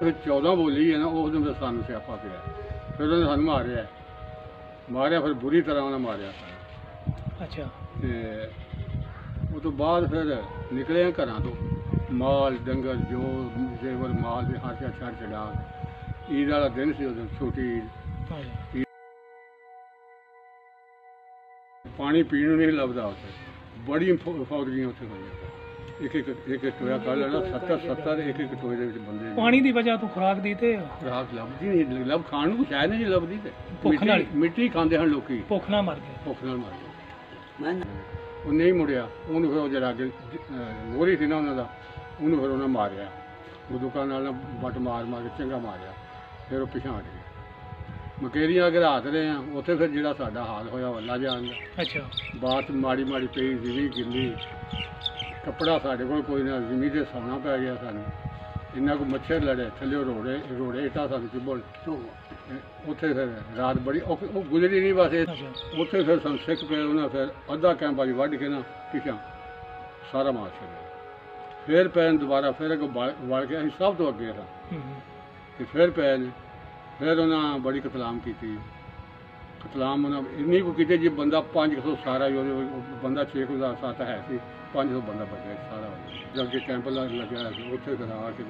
ਫਿਰ 14 ਬੋਲੀ ਹੈ ਨਾ ਉਸ ਦਿਨ ਫਿਰ ਸਾਨੂੰ ਸਿਆਪਾ ਪਿਆ। ਫਿਰ ਉਹਨੇ ਸਾਨੂੰ ਮਾਰਿਆ। ਮਾਰਿਆ ਫਿਰ ਬੁਰੀ ਤਰ੍ਹਾਂ ਉਹਨੇ ਮਾਰਿਆ ਸਾਨੂੰ। ਅੱਛਾ। ਤੇ ਉਹ ਤੋਂ ਬਾਅਦ ਫਿਰ ਨਿਕਲੇ ਹਾਂ ਘਰਾਂ ਤੋਂ। ਮਾਲ ਡੰਗਰ ਜੋ ਜੇਵਰ ਮਾਲ ਦੇ ਹਰ ਸ਼ਾ ਛੱਡ ਚੜਾ ਈਦ ਵਾਲਾ ਦਿਨ ਸੀ ਉਦੋਂ ਛੋਟੀ ਈਦ। ਹਾਂਜੀ। ਪਾਣੀ ਪੀਣ ਨੂੰ ਨਹੀਂ ਲੱਭਦਾ ਉੱਥੇ। ਬੜੀ ਫੌਜੀਆਂ ਉੱਥੇ ਹੋਈਆਂ ਇੱਕ ਇੱਕ ਇੱਕ ਇੱਕ ਟੋਇਆ ਕੱਢ ਲੈਣਾ 70 70 ਇੱਕ ਇੱਕ ਟੋਏ ਦੇ ਵਿੱਚ ਬੰਦੇ ਪਾਣੀ ਦੀ ਵਜ੍ਹਾ ਤੋਂ ਖੁਰਾਕ ਦੀ ਤੇ ਰਾਤ ਲੱਭਦੀ ਨਹੀਂ ਲੱਭ ਖਾਣ ਨੂੰ ਸ਼ਾਇਦ ਨਹੀਂ ਲੱਭਦੀ ਤੇ। ਭੁੱਖ ਨਾਲ। ਮਿੱਟੀ ਖਾਂਦੇ ਹਨ ਲੋਕੀ। ਭੁੱਖ ਨਾਲ ਮਰ ਗਏ। ਭੁੱਖ ਨਾਲ ਮਰ ਗਏ। ਉਹ ਨਹੀਂ ਮੁੜਿਆ। ਉਹਨੂੰ ਫਿਰ ਉਹ ਜਿਹੜਾ ਅੱਗੇ ਮੋਰੀ ਸੀ ਨਾ ਉਹਨਾਂ ਦਾ ਉਹਨੂੰ ਫਿਰ ਉਹਨਾਂ ਮਾਰਿਆ। ਉਹ ਦੁਕਾਨ ਨਾਲ ਬਟ ਮਾਰ ਮਾਰ ਕੇ ਚੰਗਾ ਮਾਰਿਆ। ਫਿਰ ਉਹ ਪਿਛਾਂ ਹਟ ਗਏ। ਮਕੇਰੀਆਂ ਅਗਰ ਰਾਤ ਰਹੇ ਆ ਉੱਥੇ ਫਿਰ ਜਿਹੜਾ ਸਾਡਾ ਹਾਲ ਹੋਇਆ ਵੱਲਾ ਜਾਣ ਦਾ ਅੱਛਾ। ਬਾਤ ਮਾੜੀ ਮਾੜੀ ਪਈ ਜਿਵੇਂ ਗਿੱਲੀ। ਕੱਪੜਾ ਸਾਡੇ ਕੋਲ ਕੋਈ ਨਾ ਜ਼ਮੀਨ ਤੇ ਸੌਣਾ ਪੈ ਗਿਆ ਸਾਨੂੰ। ਇੰਨਾ ਕੋ ਮੱਛਰ ਲੜੇ ਥੱਲੇ ਰੋੜੇ ਰੋੜੇ ਇਟਾ ਸਾਨੂੰ ਚੁੱਭਣ। ਉੱਥੇ ਫਿਰ ਰਾਤ ਬੜੀ ਔਖੀ- ਉਹ ਗੁਜ਼ਰੀ ਨਹੀਂ ਬਸ ਇਹ। ਉੱਥੇ ਫਿਰ ਸਾਨੂੰ ਸਿੱਖ ਪਏ ਉਹਨਾਂ ਫਿਰ ਅੱਧਾ ਕੈਂਪ ਵਾਲੀ ਵੱਢ ਕੇ ਨਾ ਪਿਛਾਂ ਸਾਰਾ ਮਾਰ ਛੱਡਿਆ। ਫਿਰ ਪੈਨ ਦੁਬਾਰਾ ਫਿਰ ਅੱਗੇ ਵਲ ਕੇ ਅਸੀਂ ਸਭ ਤੋਂ ਅੱਗੇ ਸਾਂ। ਤੇ ਫਿਰ ਪਏ ਨੇ ਫਿਰ ਉਹਨਾਂ ਬੜੀ ਕਤਲਾਮ ਕੀਤੀ। ਕਤਲਾਮ ਉਹਨਾਂ ਇੰਨੀ ਕੋ ਕੀਤੇ ਜੀ ਬੰਦਾ 500 ਸਾਰਾ ਹੀ ਉਹਦੇ ਉਹ ਬੰਦਾ 6000 ਸੱਤ ਹੈ ਸੀ 500 ਬੰਦਾ ਬਚਿਆ ਸੀ ਸਾਰਾ। ਜਦ ਕਿ ਕੈਂਪ ਲੱਗਿਆ ਹੋਇਆ ਸੀ ਉੱਥੇ ਕਰਾ ਕੇ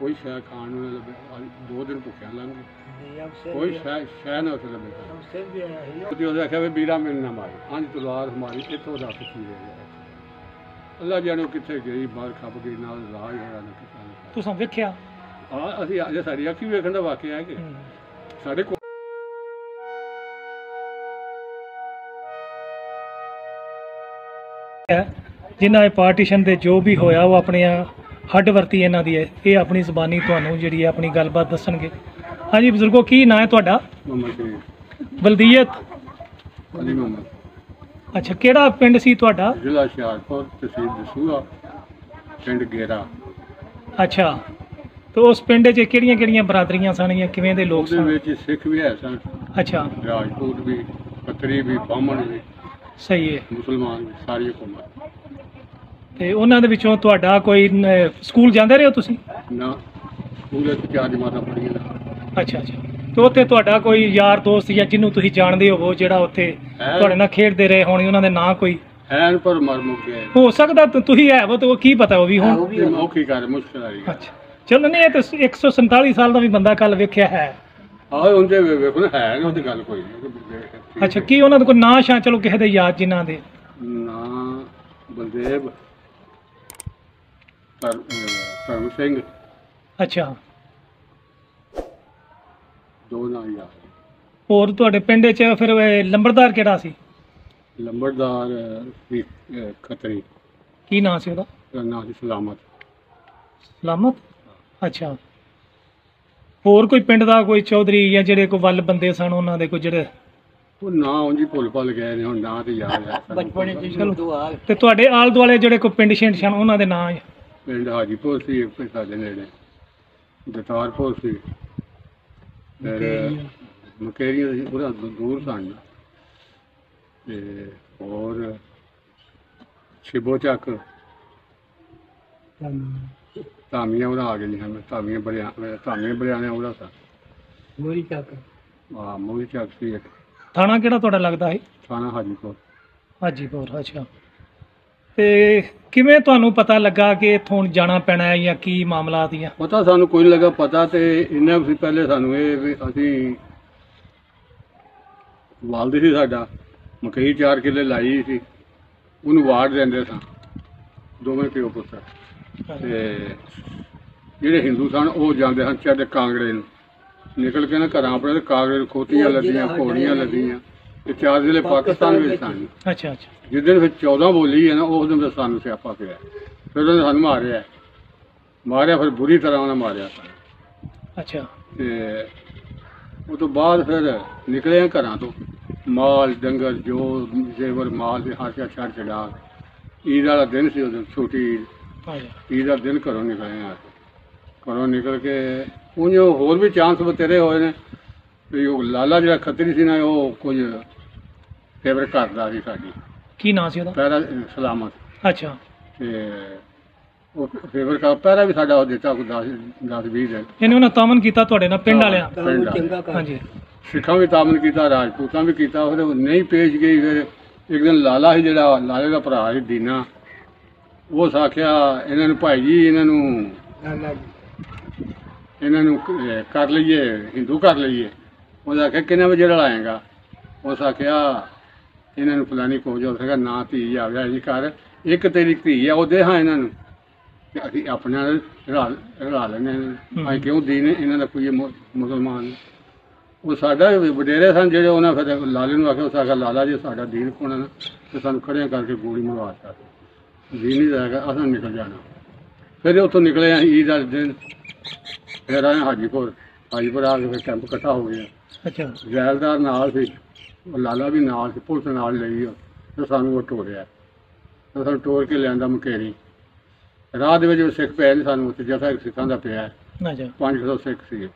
ਕੋਈ ਸ਼ੈ ਖਾਣ ਨੂੰ ਲੱਭਿਆ ਅੱਜ ਦੋ ਦਿਨ ਭੁੱਖਿਆ ਲੰਘ ਗਏ। ਕੋਈ ਸ਼ੈ ਸ਼ੈ ਨਾ ਉੱਥੇ ਲੱਭੇ। ਉਹਦੀ ਉਹਦੇ ਆਖਿਆ ਵੀ ਵੀਰਾ ਮੈਨੂੰ ਨਾ ਮਾਰੀ। ਹਾਂਜੀ ਤਲਵਾਰ ਹਮਾਰੀ ਇੱਥੋਂ ਦਾ ਕੀ ਰਹਿ ਗਿਆ ਅੱਲਾ ਜਾਣੇ ਕਿੱਥੇ ਗਈ ਬਾਹਰ ਖੱਪ ਗਈ ਨਾਲ ਰਾਹ ਹੀ ਹੋਇਆ ਨਾ ਕਿਸੇ ਨੂੰ ਤੁਸੀਂ ਵੇਖਿਆ? ਆ ਅਸੀਂ ਅਜੇ ਸਾਡੀ ਅੱਖੀ ਵੇਖਣ ਦਾ ਵਾਕਿਆ ਹੈ ਕਿ ਹੂੰ। ਸਾਡੇ ਜਿਨ੍ਹਾਂ ਇਹ ਪਾਰਟੀਸ਼ਨ ਦੇ ਜੋ ਵੀ ਹੋਇਆ ਉਹ ਆਪਣੀਆਂ ਹੱਡ ਵਰਤੀ ਇਹਨਾਂ ਦੀ ਹੈ। ਇਹ ਆਪਣੀ ਜ਼ਬਾਨੀ ਤੁਹਾਨੂੰ ਜਿਹੜੀ ਹੈ ਆਪਣੀ ਗੱਲਬਾਤ ਦੱਸਣਗੇ। ਹਾਂਜੀ ਬਜ਼ੁਰਗੋ ਕੀ ਨਾਂ ਹੈ ਤੁਹਾਡਾ? ਬਲਦੀਅਤ। ਅਲੀ ਮੁਹੰਮਦ। ਅੱਛਾ ਕਿਹੜਾ ਪਿੰਡ ਸੀ ਤੁਹਾਡਾ? ਜ਼ਿਲ੍ਹਾ ਹੁਸ਼ਿਆਰਪੁਰ ਤਹਿਸੀਲ ਦਸੂਹਾ ਪਿੰਡ ਗੇਰਾ। ਅੱਛਾ ਤੇ ਉਸ ਪਿੰਡ 'ਚ ਕਿਹੜੀਆਂ ਕਿਹੜੀਆਂ ਬਰਾਦਰੀਆਂ ਸਨ ਜਾਂ ਕਿਵੇਂ ਦੇ ਲੋਕ ਉਹਦੇ ਸਨ? ਵਿੱਚ ਸਿੱਖ ਵੀ ਹੈ ਸਨ। ਅੱਛਾ। ਰਾਜਪੂਤ ਵੀ ਪੱਤਰੀ ਵੀ ਬਾਹਮਣ ਵੀ। ਸਹੀ ਹੈ। ਮੁਸਲਮਾਨ ਵੀ ਸਾਰੀ ਕੌਮਾਂ ਤੇ ਉਹਨਾਂ ਦੇ ਵਿੱਚੋਂ ਤੁਹਾਡਾ ਕੋਈ ਨ- ਸਕੂਲ ਜਾਂਦੇ ਰਹੇ ਹੋ ਤੁਸੀਂ? ਨਾ ਪੂਰੇ ਤੇ ਚਾਰ ਜਮਾਤਾਂ ਪੜ੍ਹੀਆਂ ਨੇ। ਅੱਛਾ ਅੱਛਾ। ਤੇ ਉੱਥੇ ਤੁਹਾਡਾ ਕੋਈ ਯਾਰ ਦੋਸਤ ਜਾਂ ਜਿਹਨੂੰ ਤੁਸੀਂ ਜਾਣਦੇ ਹੋਵੋ ਜਿਹੜਾ ਉੱਥੇ ਹੈ। ਤੁਹਾਡੇ ਨਾਲ ਖੇਡਦੇ ਰਹੇ ਹੋਣੇ ਉਹਨਾਂ ਦੇ ਨਾਂ ਕੋਈ? ਐਨ ਪਰ ਮਰ ਮੁੱਕ ਗਏ ਹੋ ਸਕਦਾ ਤੁ- ਤੁਸੀਂ ਹੈ ਵੋ ਤੇ ਉਹ ਕੀ ਪਤਾ ਉਹ ਵੀ ਹੁਣ? ਔਖੀ ਕਰ ਮੁਸ਼ਕਲ ਆ ਰਹੀ ਹੈ ਅੱਛਾ। ਚਲੋ ਨਹੀਂ ਇਹ ਤਾਂ 147 ਸਾਲ ਦਾ ਵੀ ਬੰਦਾ ਕੱਲ ਵੇਖਿਆ ਹੈ। ਆਹ ਹੁੰਦੇ ਵੇ- ਵੇਖੋ ਨਾ ਹੈ ਨਾ ਉਹਦੀ ਗੱਲ ਕੋਈ ਨਹੀਂ ਅੱਛਾ ਕੀ ਉਹਨਾਂ ਦੇ ਕੋਈ ਨਾਂ ਸ਼ਾਂ? ਚਲੋ ਕਿਸੇ ਦੇ ਯਾਦ ਜਿਨ੍ਹਾਂ ਦੇ। ਨਾ ਬਲਦੇਵ। ਧਰਮ ਸਿੰਘ। ਅੱਛਾ। ਦੋ ਨਾਂ ਯਾਰ ਹੋਰ ਤੁਹਾਡੇ ਪਿੰਡ 'ਚ ਫਿਰ ਇਹ ਲੰਬੜਦਾਰ ਕਿਹੜਾ ਸੀ? ਲੰਬੜਦਾਰ ਸੀ ਅਹ, ਖੱਤਰੀ। ਕੀ ਨਾਂ ਸੀ ਉਹਦਾ? ਦਾ ਨਾਂ ਸੀ ਸਲਾਮਤ। ਸਲਾਮਤ? ਅੱਛਾ। ਹੋਰ ਕੋਈ ਪਿੰਡ ਦਾ ਕੋਈ ਚੌਧਰੀ ਜਾਂ ਜਿਹੜੇ ਕੋਈ ਵੱਲ ਬੰਦੇ ਸਨ ਉਹਨਾਂ ਦੇ ਕੋਈ ਜਿਹੜੇ? ਉਹ ਨਾਂ ਉਂਝ ਹੀ ਭੁੱਲ ਭੁੱਲ ਗਏ ਨੇ ਹੁਣ ਨਾਂ ਤੇ ਯਾਦ ਹੈ ਬਚਪਨ ਚਲੋ। ਤੇ ਤੁਹਾਡੇ ਆਲ ਦੁਆਲੇ ਜਿਹੜੇ ਕੋਈ ਪਿੰਡ ਛਿੰਡ ਸਨ ਉਹਨਾਂ ਦੇ ਨਾਂ ਪਿੰਡ ਹਾਜੀਪੁਰ ਸੀ ਇੱਕ ਸਾਡੇ ਨੇੜੇ। ਦਤਾਰਪੁਰ ਸੀ। ਫਿਰ ਮਕੇਰੀਆਂ ਸੀ ਉਹਦਾ ਦੂ- ਦੂਰ ਸਨ। ਤੇ ਹੋਰ ਛਿਬੋ ਚੱਕ। ਧਾਮੀਆਂ। ਉਹਦਾ ਆ ਹਨ ਧਾਮੀਆਂ ਬੜਿਆ ਧਾਮੀਆਂ ਬੜਿਆ ਨੇ ਉਹਦਾ ਸਾ। ਮੋਰੀ ਚੱਕ। ਆ ਮੂਹੀ ਚੱਕ ਸੀ ਇੱਕ। ਥਾਣਾ ਕਿਹੜਾ ਤੁਹਾਡਾ ਲੱਗਦਾ ਹੈ ਥਾਣਾ ਹਾਜੀਪੁਰ ਹਾਜੀਪੁਰ ਅੱਛਾ। ਤੇ ਕਿਵੇਂ ਤੁਹਾਨੂੰ ਪਤਾ ਲੱਗਾ ਕਿ ਇੱਥੋਂ ਜਾਣਾ ਪੈਣਾ ਹੈ ਜਾਂ ਕੀ ਮਾਮਲਾ ਦੀਆਂ? ਪਤਾ ਸਾਨੂੰ ਕੋਈ ਲੱਗਾ ਪਤਾ ਤੇ ਇੰਨਾ ਕੁ ਸੀ ਪਹਿਲੇ ਸਾਨੂੰ ਇਹ ਵੀ ਅਸੀਂ ਵਾਲਦ ਸੀ ਸਾਡਾ ਮਕਈ 4 ਕਿੱਲੇ ਲਾਈ ਸੀ ਉਹਨੂੰ ਵਾੜ ਦਿੰਦੇ ਸਾਂ ਦੋਵੇਂ ਪਿਓ ਪੁੱਤਰ ਤੇ ਜਿਹੜੇ ਹਿੰਦੂ ਸਨ ਉਹ ਜਾਂਦੇ ਹਨ ਚੱਡ ਕਾਂਗੜੇ ਨੂੰ। ਨਿਕਲ ਕੇ ਨਾ ਘਰਾਂ ਆਪਣੇ ਤੇ ਕਾਂਗੜੇ ਨੂੰ ਖੋਤੀਆਂ ਲੱਦੀਆਂ ਘੋੜੀਆਂ ਲੱਦੀਆਂ। ਤੇ ਚਾਰ ਜ਼ਿਲ੍ਹੇ ਪਾਕਿਸਤਾਨ ਵਿੱਚ। ਸਨ। ਅੱਛਾ ਅੱਛਾ। ਜਿਸ ਦਿਨ ਫਿਰ 14 ਬੋਲੀ ਹੈ ਨਾ ਉਸ ਦਿਨ ਫਿਰ ਸਾਨੂੰ ਸਿਆਪਾ ਪਿਆ। ਫਿਰ ਉਹਨੇ ਸਾਨੂੰ ਮਾਰਿਆ। ਮਾਰਿਆ ਫਿਰ ਬੁਰੀ ਤਰ੍ਹਾਂ ਉਹਨੇ ਮਾਰਿਆ। ਅੱਛਾ। ਤੇ ਉਹ ਤੋਂ ਬਾਅਦ ਫਿਰ ਨਿਕਲੇ ਘਰਾਂ ਤੋਂ। ਮਾਲ ਡੰਗਰ ਜੋ ਜੇਵਰ ਮਾਲ ਦੇ ਹਰ ਸ਼ਾ ਛੱਡ ਛਡਾ ਈਦ ਵਾਲਾ ਦਿਨ ਸੀ ਉਦੋਂ ਛੋਟੀ ਈਦ। ਦਾ ਦਿਨ ਘਰੋਂ ਨਿਕਲੇ ਆ। ਘਰੋਂ ਨਿਕਲ ਕੇ ਉਂਝ ਹੋਰ ਵੀ ਚਾਂਸ ਬਤੇਰੇ ਹੋਏ ਨੇ। ਵੀ ਉਹ ਲਾਲਾ ਜਿਹੜਾ ਖੱਤਰੀ ਸੀ ਨਾ ਉਹ ਕੁਝ ਫੇਵਰ ਕਰਦਾ ਸੀ ਸਾਡੀ। ਕੀ ਨਾਂ ਸੀ ਉਹਦਾ? ਪਹਿਰਾ ਸਲਾਮਤ। ਅੱਛਾ। ਤੇ ਉਹ ਫੇਵਰ ਕਰ ਪਹਿਰਾ ਵੀ ਸਾਡਾ ਉਹ ਦਿੱਤਾ ਕੋਈ 10 10 20 ਦਿਨ। ਇਹਨੇ ਉਹਨਾਂ ਤਾਮਨ ਕੀਤਾ ਤੁਹਾਡੇ ਨਾਲ ਪਿੰਡ ਵਾਲਿਆਂ ਪਿੰਡ ਵਾਲਿਆਂ। ਹਾਂਜੀ। ਸਿੱਖਾਂ ਵੀ ਤਾਮਨ ਕੀਤਾ ਰਾਜਪੂਤਾਂ ਵੀ ਕੀਤਾ ਫਿਰ ਉਹ ਨਹੀਂ ਪੇਸ਼ ਗਈ ਫਿਰ ਇੱਕ ਦਿਨ ਲਾਲਾ ਸੀ ਜਿਹੜਾ ਲਾਲੇ ਦਾ ਭਰਾ ਸੀ ਦੀਨਾ। ਉਹ ਆਖਿਆ ਇਹਨਾਂ ਨੂੰ ਭਾਈ ਜੀ ਇਹਨਾਂ ਨੂੰ ਇਹਨਾਂ ਨੂੰ ਕ- ਕਰ ਲਈਏ ਹਿੰਦੂ ਕਰ ਲਈਏ। ਉਹਦਾ ਆਖਿਆ ਕਿੰਨੇ ਵਜੇ ਲੜਾਏਗਾ ਉਸ ਆਖਿਆ ਇਹਨਾਂ ਨੂੰ ਫਲਾਨੀ ਕੋ ਜੋ ਸੀਗਾ ਨਾ ਧੀ ਆਵਿਆ ਜੀ ਕਰ ਇੱਕ ਤੇਰੀ ਧੀ ਆ ਉਹ ਦੇ ਹਾਂ ਇਹਨਾਂ ਨੂੰ। ਤੇ ਅਸੀਂ ਆਪਣੇ ਨਾਲ ਰਲਾ ਰਲਾ ਲੈਣੇ ਅਸੀਂ ਕਿਉਂ ਦੀਨ ਇਹਨਾਂ ਦਾ ਕੋਈ ਮੁ- ਮੁਸਲਮਾਨ ਉਹ ਸਾਡਾ ਵੀ ਵਡੇਰੇ ਸਨ ਜਿਹੜੇ ਉਹਨਾਂ ਫਿਰ ਲਾਲੇ ਨੂੰ ਆਖਿਆ ਉਸ ਆਖਿਆ ਲਾਲਾ ਜੀ ਸਾਡਾ ਦੀਨ ਕੋਣਾ ਨਾ? ਤੇ ਸਾਨੂੰ ਖੜਿਆਂ ਕਰਕੇ ਗੋਲੀ ਮਰਵਾ ਦਿੱਤਾ। ਦੀਨ ਨਹੀਂ ਜਾਏਗਾ ਅਸਾਂ ਨਿਕਲ ਜਾਣਾ। ਫਿਰ ਉੱਥੋਂ ਨਿਕਲੇ ਅਸੀਂ ਈਦ ਵਾਲੇ ਦਿਨ। ਫਿਰ ਆਏ ਹਾਜੀਪੁਰ। ਹਾਜੀਪੁਰ ਆ ਕੇ ਫਿਰ ਕੈਂਪ ਇਕੱਠਾ ਹੋ ਗਿਆ। ਅੱਛਾ। ਜ਼ੈਲਦਾਰ ਨਾਲ ਸੀ ਉਹ ਲਾਲਾ ਵੀ ਨਾਲ ਸੀ ਪੁਲਿਸ ਨਾਲ ਲਈ ਉਹ ਤੇ ਸਾਨੂੰ ਉਹ ਟੋਰਿਆ ਤੇ ਸਾਨੂੰ ਟੋਰ ਕੇ ਲਿਆਂਦਾ ਮਕੇਰੀ। ਰਾਹ ਦੇ ਵਿੱਚ ਉਹ ਸਿੱਖ ਪਏ ਨੇ ਸਾਨੂੰ ਉੱਥੇ ਜਥਾ ਇੱਕ ਸਿੱਖਾਂ ਦਾ ਪਿਆ। ਅੱਛਾ। ਪੰਜ ਸੌ ਸਿੱਖ ਸੀ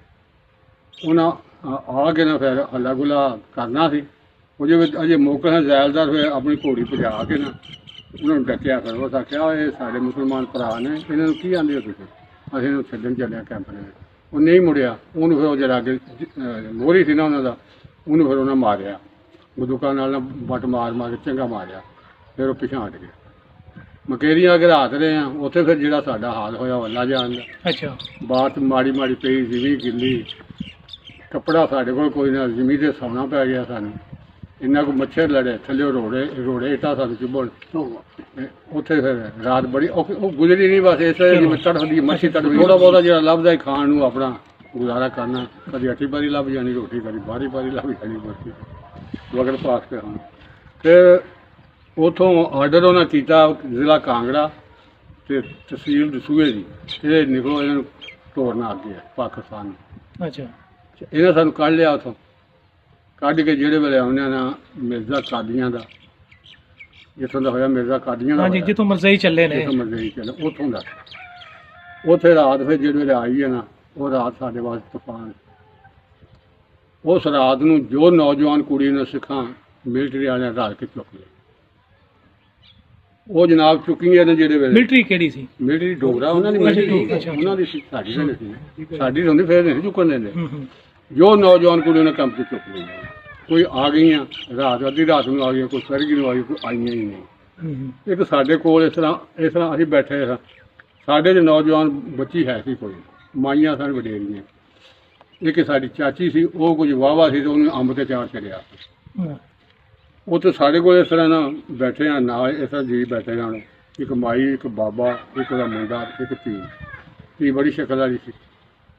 ਉਹਨਾਂ ਆ- ਕੇ ਨਾ ਫਿਰ ਹੱਲਾ ਗੁਲਾ ਕਰਨਾ ਸੀ। ਉਹ ਜਿਵੇਂ ਅਜੇ ਮੌਕਾ ਹੈ ਜ਼ੈਲਦਾਰ ਫਿਰ ਆਪਣੀ ਘੋੜੀ ਭਜਾ ਕੇ ਨਾ ਉਹਨਾਂ ਨੂੰ ਡੱਕਿਆ ਫਿਰ ਉਹ ਆਖਿਆ ਇਹ ਸਾਡੇ ਮੁਸਲਮਾਨ ਭਰਾ ਨੇ ਇਹਨਾਂ ਨੂੰ ਕੀ ਆਂਦੇ ਹੋ ਤੁਸੀਂ? ਅਸੀਂ ਇਹਨੂੰ ਛੱਡਣ ਚੱਲਿਆ ਕੈਂਪ ਨੇ ਉਹ ਨਹੀਂ ਮੁੜਿਆ। ਉਹਨੂੰ ਫਿਰ ਉਹ ਜਿਹੜਾ ਅੱਗੇ ਮੋਰੀ ਸੀ ਨਾ ਉਹਨਾਂ ਦਾ ਉਹਨੂੰ ਫਿਰ ਉਹਨਾਂ ਮਾਰਿਆ। ਬੰਦੂਕਾਂ ਨਾਲ ਨਾ ਬੱਟ ਮਾਰ ਮਾਰ ਕੇ ਚੰਗਾ ਮਾਰਿਆ। ਫਿਰ ਉਹ ਪਿਛਾਂ ਹਟ ਗਿਆ। ਮਕੇਰੀਆਂ ਅਗਰ ਰਾਤ ਰਹੇ ਆ। ਉੱਥੇ ਫਿਰ ਜਿਹੜਾ ਸਾਡਾ ਹਾਲ ਹੋਇਆ ਉਹ ਅੱਲਾ ਜਾਣਦਾ। ਅੱਛਾ। ਬਾਤ ਮਾੜੀ ਮਾੜੀ ਪਈ ਜਿਵੇਂ ਗਿੱਲੀ। ਕੱਪੜਾ ਸਾਡੇ ਕੋਲ ਕੋਈ ਨਾ ਜ਼ਮੀਨ ਤੇ ਸੌਣਾ ਪੈ ਗਿਆ ਸਾਨੂੰ। ਇੰਨਾ ਕੋ ਮੱਛਰ ਲੜੇ ਥੱਲੇ ਰੋੜੇ ਰੋੜੇ ਇਟਾ ਸਾਨੂੰ ਚੁੱਭਣ ਉੱਥੇ ਫਿਰ ਰਾਤ ਬੜੀ ਔਖੀ- ਉਹ ਗੁਜ਼ਰੀ ਨਹੀਂ ਬਸ ਇਸ ਤਰ੍ਹਾਂ ਜਿਵੇਂ ਤੜਫਦੀ ਮੱਛੀ ਤੜਫਦੀ ਥੋੜਾ ਬਹੁਤਾ ਜਿਹੜਾ ਲੱਭਦਾ ਹੈ ਖਾਣ ਨੂੰ ਆਪਣਾ ਗੁਜ਼ਾਰਾ ਕਰਨਾ। ਕਦੀ ਅੱਠੀ ਬਾਰੀ ਲੱਭ ਜਾਣੀ ਰੋਟੀ ਕਦੀ ਬਾਰੀ ਬਾਰੀ ਲੱਭ ਜਾਣੀ ਬਰਫੀ ਵਗਰ ਪਾਸ ਕੇ ਹਾਂ ਫਿਰ ਉਥੋਂ ਆਰਡਰ ਉਹਨਾਂ ਕੀਤਾ ਜ਼ਿਲ੍ਹਾ ਕਾਂਗੜਾ ਤੇ ਤਹਿਸੀਲ ਦਸੂਹੇ ਜੀ ਇਹ ਨਿਕਲੋ ਇਹਨਾਂ ਨੂੰ ਤੋੜਨਾ ਅੱਗੇ ਪਾਕਿਸਤਾਨ ਨੂੰ। ਅੱਛਾ। ਇਹਨਾਂ ਸਾਨੂੰ ਕੱਢ ਲਿਆ ਉਥੋਂ। ਕੱਢ ਕੇ ਜਿਹੜੇ ਵੇਲੇ ਆਉਂਦੇ ਨਾ ਮਿਰਜ਼ਾ ਕਾਦੀਆਂ ਦਾ ਜਿੱਥੋਂ ਦਾ ਹੋਇਆ ਮਿਰਜ਼ਾ ਕਾਦੀਆਂ ਦਾ ਹਾਂਜੀ ਹੋਇਆ। ਜਿੱਥੋਂ ਮਰਜ਼ਈ ਚੱਲੇ ਨੇ। ਜਿੱਥੋਂ ਮਰਜ਼ੀ ਚੱਲ ਉਥੋਂ ਦਾ। ਉੱਥੇ ਰਾਤ ਫਿਰ ਜਿਹੜੇ ਵੇਲੇ ਆਈ ਹੈ ਨਾ ਉਹ ਰਾਤ ਸਾਡੇ ਵਾਸਤੇ ਤੂਫਾਨ ਉਸ ਰਾਤ ਨੂੰ ਜੋ ਨੌਜਵਾਨ ਕੁੜੀ ਨੇ ਸਿੱਖਾਂ ਮਿਲਟਰੀ ਵਾਲਿਆਂ ਰਲ ਕੇ ਚੁੱਕ ਲਿਆ। ਉਹ ਜਨਾਬ ਚੁੱਕੀਆਂ ਨੇ ਜਿਹੜੇ ਵੇਲੇ। ਮਿਲਟਰੀ ਕਿਹੜੀ ਸੀ? ਮਿਲਟਰੀ ਡੋਗਰਾ ਉਹਨਾਂ ਦੀ ਅੱਛਾ, ਮਿਲਟਰੀ ਅੱਛਾ, ਉਹਨਾਂ ਦੀ ਸੀ ਸਾਡੀ ਤਾਂ ਨਹੀਂ ਸੀ। ਸਾਡੀ ਤਾਂ ਹੁੰਦੀ ਫਿਰ ਨਹੀਂ ਚੁੱਕਣ ਦਿੰਦੇ। ਹੂੰ ਹੂੰ। ਜੋ ਨੌਜਵਾਨ ਕੁੜੀ ਨੇ ਕੰਮ ਤੋਂ ਚੁੱਕ ਲਿਆ। ਕੋਈ ਆ ਗਈਆਂ ਰਾਤ ਅੱਧੀ ਰਾਤ ਨੂੰ ਆ ਗਈਆਂ ਕੋਈ ਸਰਗੀ ਨੂੰ ਆ ਗਈ ਕੋਈ ਆਈਆਂ ਹੀ ਨਹੀਂ। ਇੱਕ ਸਾਡੇ ਕੋਲ ਇਸ ਤਰ੍ਹਾਂ ਇਸ ਤਰ੍ਹਾਂ ਅਸੀਂ ਬੈਠੇ ਹਾਂ। ਸਾਡੇ ਦੇ ਨੌਜਵਾਨ ਬੱਚੀ ਹੈ ਸੀ ਕੋਈ। ਮਾਈਆਂ ਸਨ ਵਡੇਰੀਆਂ। ਇੱਕ ਸਾਡੀ ਚਾਚੀ ਸੀ ਉਹ ਕੁਝ ਵਾਵਾ ਸੀ ਤੇ ਉਹਨੇ ਅੰਬ ਤੇ ਚਾਰ ਚੜਿਆ। ਉਹ ਤੇ ਸਾਡੇ ਕੋਲ ਇਸ ਤਰ੍ਹਾਂ ਨਾ ਬੈਠੇ ਆ ਨਾਲ ਇਸ ਤਰ੍ਹਾਂ ਜੀ ਬੈਠੇ ਜਾਣ ਇੱਕ ਮਾਈ ਇੱਕ ਬਾਬਾ ਇੱਕ ਉਹਦਾ ਮੁੰਡਾ ਇੱਕ ਧੀ। ਧੀ ਬੜੀ ਸ਼ਕਲ ਵਾਲੀ ਸੀ।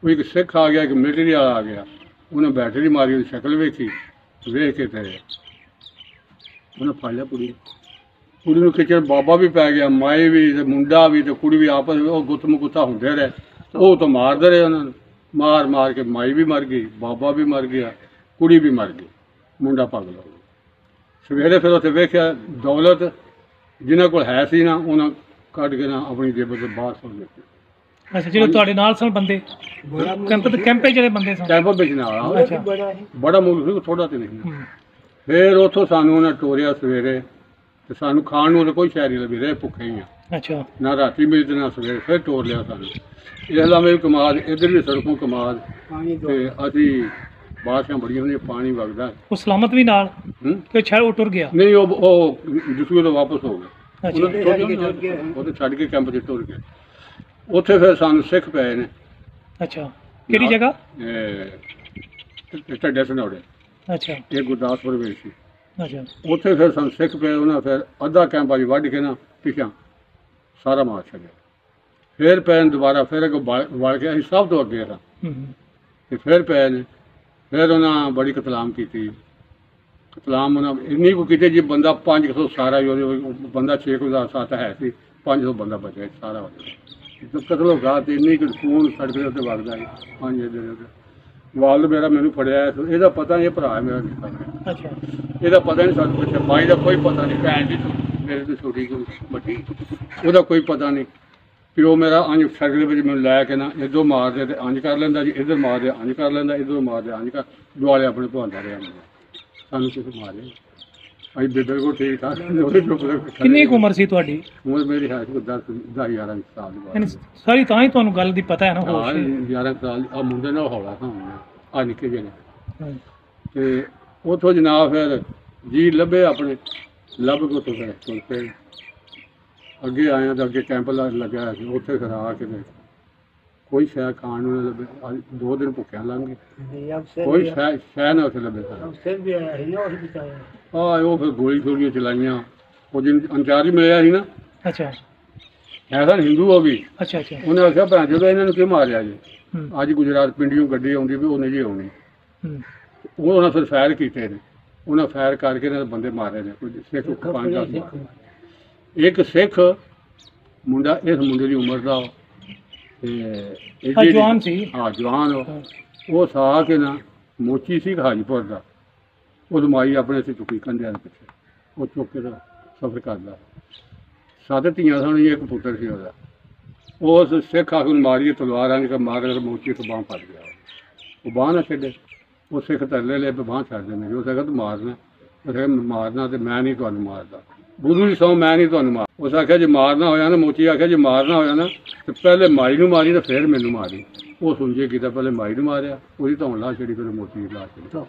ਉਹ ਇੱਕ ਸਿੱਖ ਆ ਗਿਆ ਇੱਕ ਮਿਲਟਰੀ ਵਾਲਾ ਆ ਗਿਆ। ਉਹਨੇ ਬੈਟਰੀ ਮਾਰੀ, ਉਹਦੀ ਸ਼ਕਲ ਵੇਖੀ, ਵੇਖ ਕੇ ਤੇ ਉਹਨੇ ਫੜ ਲਿਆ ਕੁੜੀ ਨੂੰ। ਕੁੜੀ ਨੂੰ ਖਿੱਚਣ ਬਾਬਾ ਵੀ ਪੈ ਗਿਆ, ਮਾਏ ਵੀ ਤੇ ਮੁੰਡਾ ਵੀ ਤੇ ਕੁੜੀ ਵੀ ਆਪਸ ਵਿੱਚ ਉਹ ਗੁੱਤ ਮੁਕੁੱਤਾ ਹੁੰਦੇ ਰਹੇ। ਉਹ ਤਾਂ ਮਾਰਦੇ ਰਹੇ ਉਹਨਾਂ ਨੂੰ। ਮਾਰ ਮਾਰ ਕੇ ਮਾਈ ਵੀ ਮਰ ਗਈ, ਬਾਬਾ ਵੀ ਮਰ ਗਿਆ, ਕੁੜੀ ਵੀ ਮਰ ਗਈ। ਮੁੰਡਾ ਪਾਗਲ ਹੋ ਗਿਆ। ਸਵੇਰੇ ਫਿਰ ਉੱਥੇ ਵੇਖਿਆ ਦੌਲਤ, ਜਿਨ੍ਹਾਂ ਕੋਲ ਹੈ ਸੀ ਨਾ, ਉਹਨਾਂ ਕੱਢ ਕੇ ਨਾ ਆਪਣੀ ਜੇਬ ਤੋਂ ਬਾਹਰ ਸੁੱਟ ਦਿੱਤੀ। ਅੱਛਾ ਜਿਹੜੇ ਤੁਹਾਡੇ ਨਾਲ ਸਨ ਬੰਦੇ ਕੈਂਪ ਤੇ ਕੈਂਪੇ ਜਿਹੜੇ ਬੰਦੇ ਸਨ। ਟੈਂਪੋ ਵਿੱਚ ਨਾਲ ਅੱਛਾ। ਬੜਾ ਮੁਲਕ ਸੀ ਥੋੜਾ ਤੇ ਨਹੀਂ। ਫਿਰ ਉੱਥੋਂ ਸਾਨੂੰ ਉਹਨਾਂ ਟੋਰਿਆ ਸਵੇਰੇ ਤੇ ਸਾਨੂੰ ਖਾਣ ਨੂੰ ਤਾਂ ਕੋਈ ਸ਼ਹਿਰ ਨਹੀਂ ਲੱਭੀ ਰਹੇ ਭੁੱਖੇ ਹੀ ਆ। ਅੱਛਾ। ਨਾ ਰਾਤੀ ਮਿਲੀ ਤੇ ਨਾ ਸਵੇਰੇ ਫਿਰ ਟੋਰ ਲਿਆ ਸਾਨੂੰ। ਇਸ ਲਾਵੇਂ ਵੀ ਕਮਾਦ ਇਧਰ ਵੀ ਸੜਕੋਂ ਕਮਾਦ। ਤੇ ਅਸੀਂ ਬਾਰਿਸ਼ਾਂ ਬੜੀਆਂ ਹੁੰਦੀਆਂ ਪਾਣੀ ਵਗਦਾ। ਉਹ ਸਲਾਮਤ ਵੀ ਨਾਲ? ਕਿ ਛੜ ਉਹ ਟੁਰ ਗਿਆ? ਨਹੀਂ ਉਹ ਉਹ ਦਸੂਏ ਤੋਂ ਵਾਪਸ ਹੋ ਉਹਨਾਂ ਉਹ ਤੇ ਛੱਡ ਕੇ ਕੈਂਪ 'ਚ ਟੁਰ ਗਏ ਉੱਥੇ ਫਿਰ ਸਾਨੂੰ ਸਿੱਖ ਪਏ ਨੇ। ਅੱਛਾ। ਕਿਹੜੀ ਜਗ੍ਹਾ? ਇਹ ਟੱਡੇ ਸਨੌੜੇ। ਅੱਛਾ। ਇਹ ਗੁਰਦਾਸਪੁਰ ਵਿੱਚ ਸੀ। ਅੱਛਾ। ਉੱਥੇ ਫਿਰ ਸਾਨੂੰ ਸਿੱਖ ਪਏ ਉਹਨਾਂ ਫਿਰ ਅੱਧਾ ਕੈਂਪ ਅਜੀ ਵੱਢ ਕੇ ਨਾ ਪਿਛਾਂ ਸਾਰਾ ਮਾਰ ਛੱਡਿਆ। ਫਿਰ ਪੈਣ ਦੁਬਾਰਾ ਫਿਰ ਅੱਗੇ ਵਲ ਕੇ ਅਸੀਂ ਸਭ ਤੋਂ ਅੱਗੇ ਸਾਂ ਹੂੰ ਹੂੰ। ਤੇ ਫਿਰ ਪਏ ਨੇ ਫਿਰ ਉਹਨਾਂ ਬੜੀ ਕਤਲਾਮ ਕੀਤੀ। ਕਤਲਾਮ ਉਹਨਾਂ ਇੰਨੀ ਕੁ ਕੀਤੀ ਜੀ ਬੰਦਾ 500 ਸਾਰਾ ਹੀ ਉਹਦੇ ਉਹ ਬੰਦਾ 6000 ਸੱਤ ਹੈ ਸੀ 500 ਬੰਦਾ ਬਚਿਆ ਸਾਰਾ ਕਤਲ ਹੋ ਗਿਆ ਤੇ ਇੰਨੀ ਕੁ ਖੂਨ ਸੜਕ ਦੇ ਉੱਤੇ ਵਗਦਾ ਸੀ ਪੰਜ ਦੇ ਉੱਤੇ ਵਾਲ ਮੇਰਾ ਮੈਨੂੰ ਫੜਿਆ। ਇਹਦਾ ਪਤਾ ਨਹੀਂ ਇਹ ਭਰਾ ਹੈ ਮੇਰਾ। ਅੱਛਾ। ਇਹਦਾ ਪਤਾ ਨਹੀਂ ਸਾਨੂੰ ਪੁੱਛਿਆ। ਬਾਈ ਦਾ ਕੋਈ ਪਤਾ ਨਹੀਂ ਭੈਣ ਦੀ ਛੋ- ਮੇਰੇ ਤੋਂ ਛੋਟੀ ਕੋਈ ਵੱਡੀ। ਉਹਦਾ ਕੋਈ ਪਤਾ ਨਹੀਂ। ਪਿਓ ਮੇਰਾ ਅੰਜ ਸੜਕ ਦੇ ਵਿੱਚ ਮੈਨੂੰ ਲੈ ਕੇ ਨਾ ਇੱਧਰੋਂ ਮਾਰਦੇ ਤੇ ਅੰਜ ਕਰ ਲੈਂਦਾ ਜੀ ਇੱਧਰ ਮਾਰਦੇ ਅੰਜ ਕਰ ਲੈਂਦਾ ਇੱਧਰੋਂ ਮਾਰਦੇ ਅੰਜ ਕਰ। ਦੁਆਲੇ ਆਪਣੇ ਭਵਾਂਦਾ ਰਿਹਾ ਮੈਨੂੰ ਸਾਨੂੰ ਕਿਸੇ ਮਾਰੇ ਅਸੀਂ ਠੀਕ ਠਾਕ ਕਿੰਨੀ ਕੁ ਉਮਰ ਸੀ ਤੁਹਾਡੀ? ਉਮਰ ਮੇਰੀ ਹੈ ਕੋਈ 10 10 11 ਸਾਲ ਦੀ ਯਾਨੀ ਬਾਤ ਸਾਰੀ ਤਾਂ ਹੀ ਤੁਹਾਨੂੰ ਗੱਲ ਦੀ ਪਤਾ ਹੈ ਨਾ ਹਾਂ ਹੋਸ਼ 11 ਸਾਲ ਆ ਮੁੰਡੇ ਨਾਲ ਹੌਲਾ ਤਾਂ ਆ ਨਿੱਕੇ ਜਿਹੇ ਨੇ। ਹਾਂ। ਤੇ ਉਥੋਂ ਜਨਾਬ ਫਿਰ ਜੀ ਲੱਭੇ ਆਪਣੇ ਲੱਭ ਕੇ ਤੋਂ ਫਿਰ ਤੁਰ ਪਏ। ਅੱਗੇ ਆਇਆ ਤਾਂ ਅੱਗੇ ਕੈਂਪ ਲ- ਲੱਗਿਆ ਹੋਇਆ ਸੀ ਉੱਥੇ ਫਿਰ ਆ ਕੇ ਤੇ ਕੋਈ ਸ਼ੈ ਖਾਣ ਨੂੰ ਨਾ ਲੱਭੇ ਅੱਜ ਦੋ ਦਿਨ ਭੁੱਖਿਆ ਲੰਘ ਗਏ। ਕੋਈ ਸ਼ੈ ਸ਼ੈ ਨਾ ਉੱਥੇ ਲੱਭੇ ਸਾਨੂੰ ਆ ਉਹ ਫਿਰ ਗੋਲੀ ਗੋਲੀਆਂ ਚਲਾਈਆਂ। ਉਹ ਜਿਨ ਅੰਚਾਰਜ ਮਿਲਿਆ ਸੀ ਨਾ। ਅੱਛਾ। ਤਾਂ ਹਿੰਦੂ ਉਹ ਵੀ ਅੱਛਾ ਅੱਛਾ। ਉਹਨੇ ਆਖਿਆ ਭੈਣ ਜਦੋਂ ਇਹਨਾਂ ਨੂੰ ਕਿਉਂ ਮਾਰਿਆ ਜੀ? ਹੂੰ। ਅੱਜ ਗੁਜਰਾਤ ਪਿੰਡੀਓਂ ਗੱਡੀ ਆਉਂਦੀ ਵੀ ਉਹਨੇ ਜੀ ਆਉਣੀ। ਹੂੰ। ਉਹ ਉਹਨਾਂ ਫਿਰ ਫਾਇਰ ਕੀਤੇ ਨੇ। ਉਹਨਾਂ ਫਾਇਰ ਕਰਕੇ ਇਹਨਾਂ ਦੇ ਬੰਦੇ ਮਾਰੇ ਨੇ। ਕੋਈ ਸਿੱਖ ਪੰਜ ਦਸ ਮਾਰੇ। ਇੱਕ ਸਿੱਖ ਮੁੰਡਾ ਇਸ ਮੁੰਡੇ ਦੀ ਉਮਰ ਦਾ। ਤੇ ਇਹ ਹਾਂ, ਜਿਹੜੀ- ਜਵਾਨ ਸੀ। ਹਾਂ ਜਵਾਨ ਉਹ। ਹਾਂ। ਉਹ ਸਾ ਕੇ ਨਾ ਮੋਚੀ ਸੀ ਹਾਜੀਪੁਰ ਦਾ। ਉਹ ਮਾਈ ਆਪਣੇ ਤੇ ਚੁੱਕੀ ਕੰਧਿਆਂ ਦੇ ਪਿੱਛੇ। ਉਹ ਚੁੱਕ ਕੇ ਦਾ ਸਫਰ ਕਰਦਾ ਸੱਤ ਧੀਆਂ ਸਨ, ਇੱਕ ਪੁੱਤਰ ਸੀ ਉਹਦਾ। ਉਸ ਸਿੱਖ ਆਖੂ ਨੂੰ ਮਾਰੀ ਤਲਵਾਰਾਂ ਦੀ ਮਾਰ ਕੇ ਮੋਚੀ ਤੋਂ ਬਾਹ ਫੜ ਗਿਆ ਉਹ ਬਾਹ ਨਾ ਛੱਡੇ। ਉਹ ਸਿੱਖ ਤਰਲੇ ਲੈ ਬਾਹ ਛੱਡ ਦਿੰਦੇ ਉਹ ਸਿੱਖ ਤੂੰ ਮਾਰਨਾ। ਉਹ ਮਾਰਨਾ ਤੇ ਮੈਂ ਨਹੀਂ ਤੁਹਾਨੂੰ ਮਾਰਦਾ। ਗੁਰੂ ਦੀ ਸੌ ਮੈਂ ਨਹੀਂ ਤੁਹਾਨੂੰ ਮਾਰ ਉਸ ਆਖਿਆ ਜੇ ਮਾਰਨਾ ਹੋਇਆ ਨਾ ਮੋਚੀ ਆਖਿਆ ਜੇ ਮਾਰਨਾ ਹੋਇਆ ਨਾ ਤੇ ਪਹਿਲੇ ਮਾਈ ਨੂੰ ਮਾਰੀ ਤੇ ਫਿਰ ਮੈਨੂੰ ਮਾਰੀ। ਉਹ ਸੁਣਜੇ ਕੀਤਾ ਪਹਿਲੇ ਮਾਈ ਨੂੰ ਮਾਰਿਆ। ਉਹਦੀ ਧੌਣ ਲਾ ਛੜੀ ਫਿਰ ਮੋਚੀ ਦੀ ਲਾ ਛੜੀ।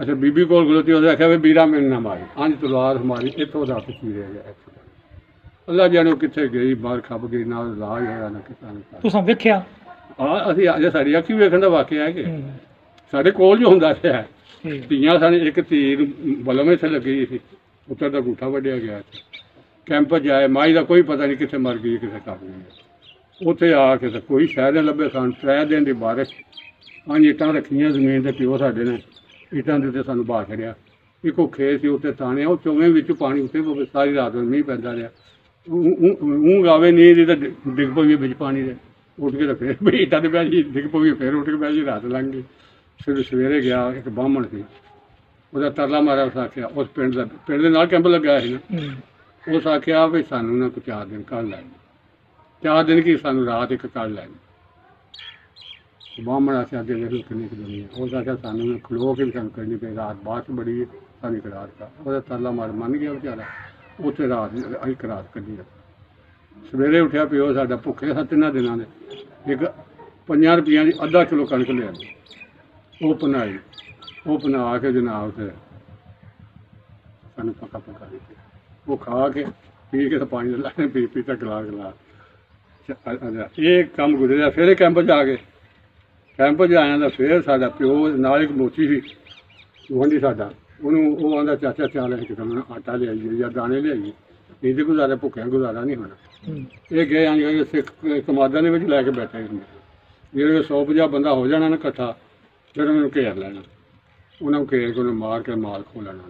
ਅੱਛਾ ਬੀਬੀ ਕੋਲ ਖਲੋਤੀ ਉਹਨੇ ਆਖਿਆ ਵੀ ਵੀਰਾ ਮੈਨੂੰ ਨਾ ਮਾਰੀ। ਅੰਜ ਤਲਵਾਰ ਮਾਰੀ ਇੱਥੋਂ ਦਾ ਰਹਿ ਗਿਆ ਅੱਲਾ ਜਾਣੇ ਕਿੱਥੇ ਗਈ ਬਾਹਰ ਖੱਬ ਗਈ ਨਾ ਇਲਾਜ ਹੋਇਆ ਨਾ ਕਿਸਾਨ ਤੁਸੀਂ ਵੇਖਿਆ? ਆ ਅਸੀਂ ਅੱਜ ਸਾਡੀ ਅੱਖੀ ਵੇਖਣ ਦਾ ਵਾਕਿਆ ਹੈ ਕਿ ਹੂੰ। ਸਾਡੇ ਕੋਲ ਜੋ ਹੁੰਦਾ ਰਿਹਾ ਧੀਆਂ ਸਨ ਇੱਕ ਧੀ ਬਲਮ ਇੱਥੇ ਲੱਗੀ ਸੀ। ਉੱਥੇ ਦਾ ਗੂਠਾ ਵੱਢਿਆ ਗਿਆ ਸੀ ਕੈਂਪ 'ਚ ਜਾਏ ਮਾਈ ਦਾ ਕੋਈ ਪਤਾ ਨਹੀਂ ਕਿੱਥੇ ਮਰ ਗਈ, ਕਿੱਥੇ ਕੱਪ ਗਈ। ਉੱਥੇ ਆ ਕੇ ਤਾਂ ਕੋਈ ਸ਼ਹਿਰ ਦੇ ਲੱਭੇ ਸਾਨੂੰ, ਤਰੇ ਦਿਨ ਦੀ ਬਾਰਿਸ਼। ਪੰਜ ਇੱਟਾਂ ਰੱਖੀਆਂ ਜ਼ਮੀਨ ਤੇ ਪਿਓ ਸਾਡੇ ਨੇ, ਇੱਟਾਂ ਦੇ ਉੱਤੇ ਸਾਨੂੰ ਬਾਹ ਛੜਿਆ ਇੱਕੋ ਖੇਤ ਸੀ, ਉੱਤੇ ਤਾਣਿਆ ਉਹ ਚੋਵੇਂ ਵਿੱਚ ਪਾਣੀ ਉੱਤੇ ਸਾਰੀ ਰਾਤ ਮੀਂਹ ਪੈਂਦਾ ਰਿਹਾ। ਉਹ ਗਾਵੇ ਨਹੀਂ ਦੀ ਤਾਂ ਡਿੱਗ ਪਈ ਵਿੱਚ ਪਾਣੀ ਦੇ। ਉੱਠ ਕੇ ਤਾਂ ਫੇਰ ਵੀ ਇੱਟਾਂ ਦੇ ਪਿਆ ਜੀ ਡਿੱਗ ਪਈ ਫੇਰ ਉੱਠ ਕੇ ਪਿਆ ਜੀ ਰਾਤ ਲੰਘ ਗਈ। ਫਿਰ ਸਵੇਰੇ ਗਿਆ ਇੱਕ ਬਾਹਮਣ ਸੀ। ਉਹਦਾ ਤਰਲਾ ਮਾਰਿਆ ਉਸ ਆਖਿਆ ਉਸ ਪਿੰਡ ਦਾ ਪਿੰਡ ਦੇ ਨਾਲ ਕੈਂਪ ਲੱਗਾ ਸੀ ਨਾ। ਉਸ ਆਖਿਆ ਵੀ ਸਾਨੂੰ ਨਾ ਕੋਈ ਚਾਰ ਦਿਨ ਕੱਢ ਲੈ ਚਾਰ ਦਿਨ ਕੀ ਸਾਨੂੰ ਰਾਤ ਇੱਕ ਕੱਢ ਲੈ ਬਾਹਮਣ ਆਖਿਆ ਅੱਗੇ ਦੇਖ ਲਓ ਕਿੰਨੀ ਕੁ ਦੁਨੀਆ ਉਸ ਆਖਿਆ ਸਾਨੂੰ ਨਾ ਖਲੋ ਕੇ ਵੀ ਸਾਨੂੰ ਕਰਨੀ ਪਈ ਰਾਤ ਬਾਅਦ ਬੜੀ ਹੈ, ਸਾਨੂੰ ਇੱਕ ਰਾਤ ਦਾ ਉਹਦਾ ਤਰਲਾ ਮਾਰ ਮੰਨ ਗਿਆ ਵਿਚਾਰਾ। ਉੱਥੇ ਰਾਤ ਇੱਕ ਰਾਤ ਕੱਢੀ। ਸਵੇਰੇ ਉੱਠਿਆ ਪਿਓ ਸਾਡਾ ਭੁੱਖੇ ਸੱਤ ਤਿੰਨਾਂ ਦਿਨਾਂ ਦੇ। ਇੱਕ ਪੰਜਾਂ ਰੁਪਈਆਂ ਦੀ ਅੱਧਾ ਕਿਲੋ ਕਣਕ ਲਿਆ ਉਹ ਪਨਾਈ ਉਹ ਬਣਾ ਕੇ ਜਨਾਬ ਤੇ ਸਾਨੂੰ ਪੱਕਾ ਪੱਕਾ ਦਿੱਤੇ ਉਹ ਖਾ ਕੇ ਪੀ ਕੇ ਤਾਂ ਪਾਣੀ ਲਾ ਕੇ ਪੀ ਪੀ ਤਾਂ ਅ- ਅ- ਇਹ ਕੰਮ ਗੁਜ਼ਰਿਆ ਫਿਰ ਇਹ ਕੈਂਪ 'ਚ ਆ ਗਏ। ਕੈਂਪ 'ਚ ਆਇਆ ਤਾਂ ਫਿਰ ਸਾਡਾ ਪਿਓ ਨਾਲ ਇੱਕ ਮੋਚੀ ਸੀ ਗੁਆਂਢੀ ਸਾਡਾ। ਉਹਨੂੰ ਉਹ ਆਂਦਾ ਚਾਚਾ ਚਾਲ ਹੈ ਕਿ ਤੁਹਾਨੂੰ ਆਟਾ ਲਿਆਈਏ ਜਾਂ ਦਾਣੇ ਲਿਆਈਏ ਇਹਦੇ ਗੁਜ਼ਾਰਾ ਭੁੱਖਿਆ ਗੁਜ਼ਾਰਾ ਨਹੀਂ ਹੋਣਾ। ਇਹ ਗਏ ਆਂ ਕਿ ਸਿੱਖ ਕਮਾਦਾਂ ਦੇ ਵਿੱਚ ਲੈ ਕੇ ਬੈਠੇ ਜਿਹੜੇ 150 ਬੰਦਾ ਹੋ ਜਾਣਾ ਨਾ ਇਕੱਠਾ ਫਿਰ ਉਹਨੂੰ ਘੇਰ ਲੈਣਾ। ਉਹਨਾਂ ਨੂੰ ਘੇਰ ਕੇ ਉਹਨੂੰ ਮਾਰ ਕੇ ਮਾਲ ਖੋ ਲੈਣਾ।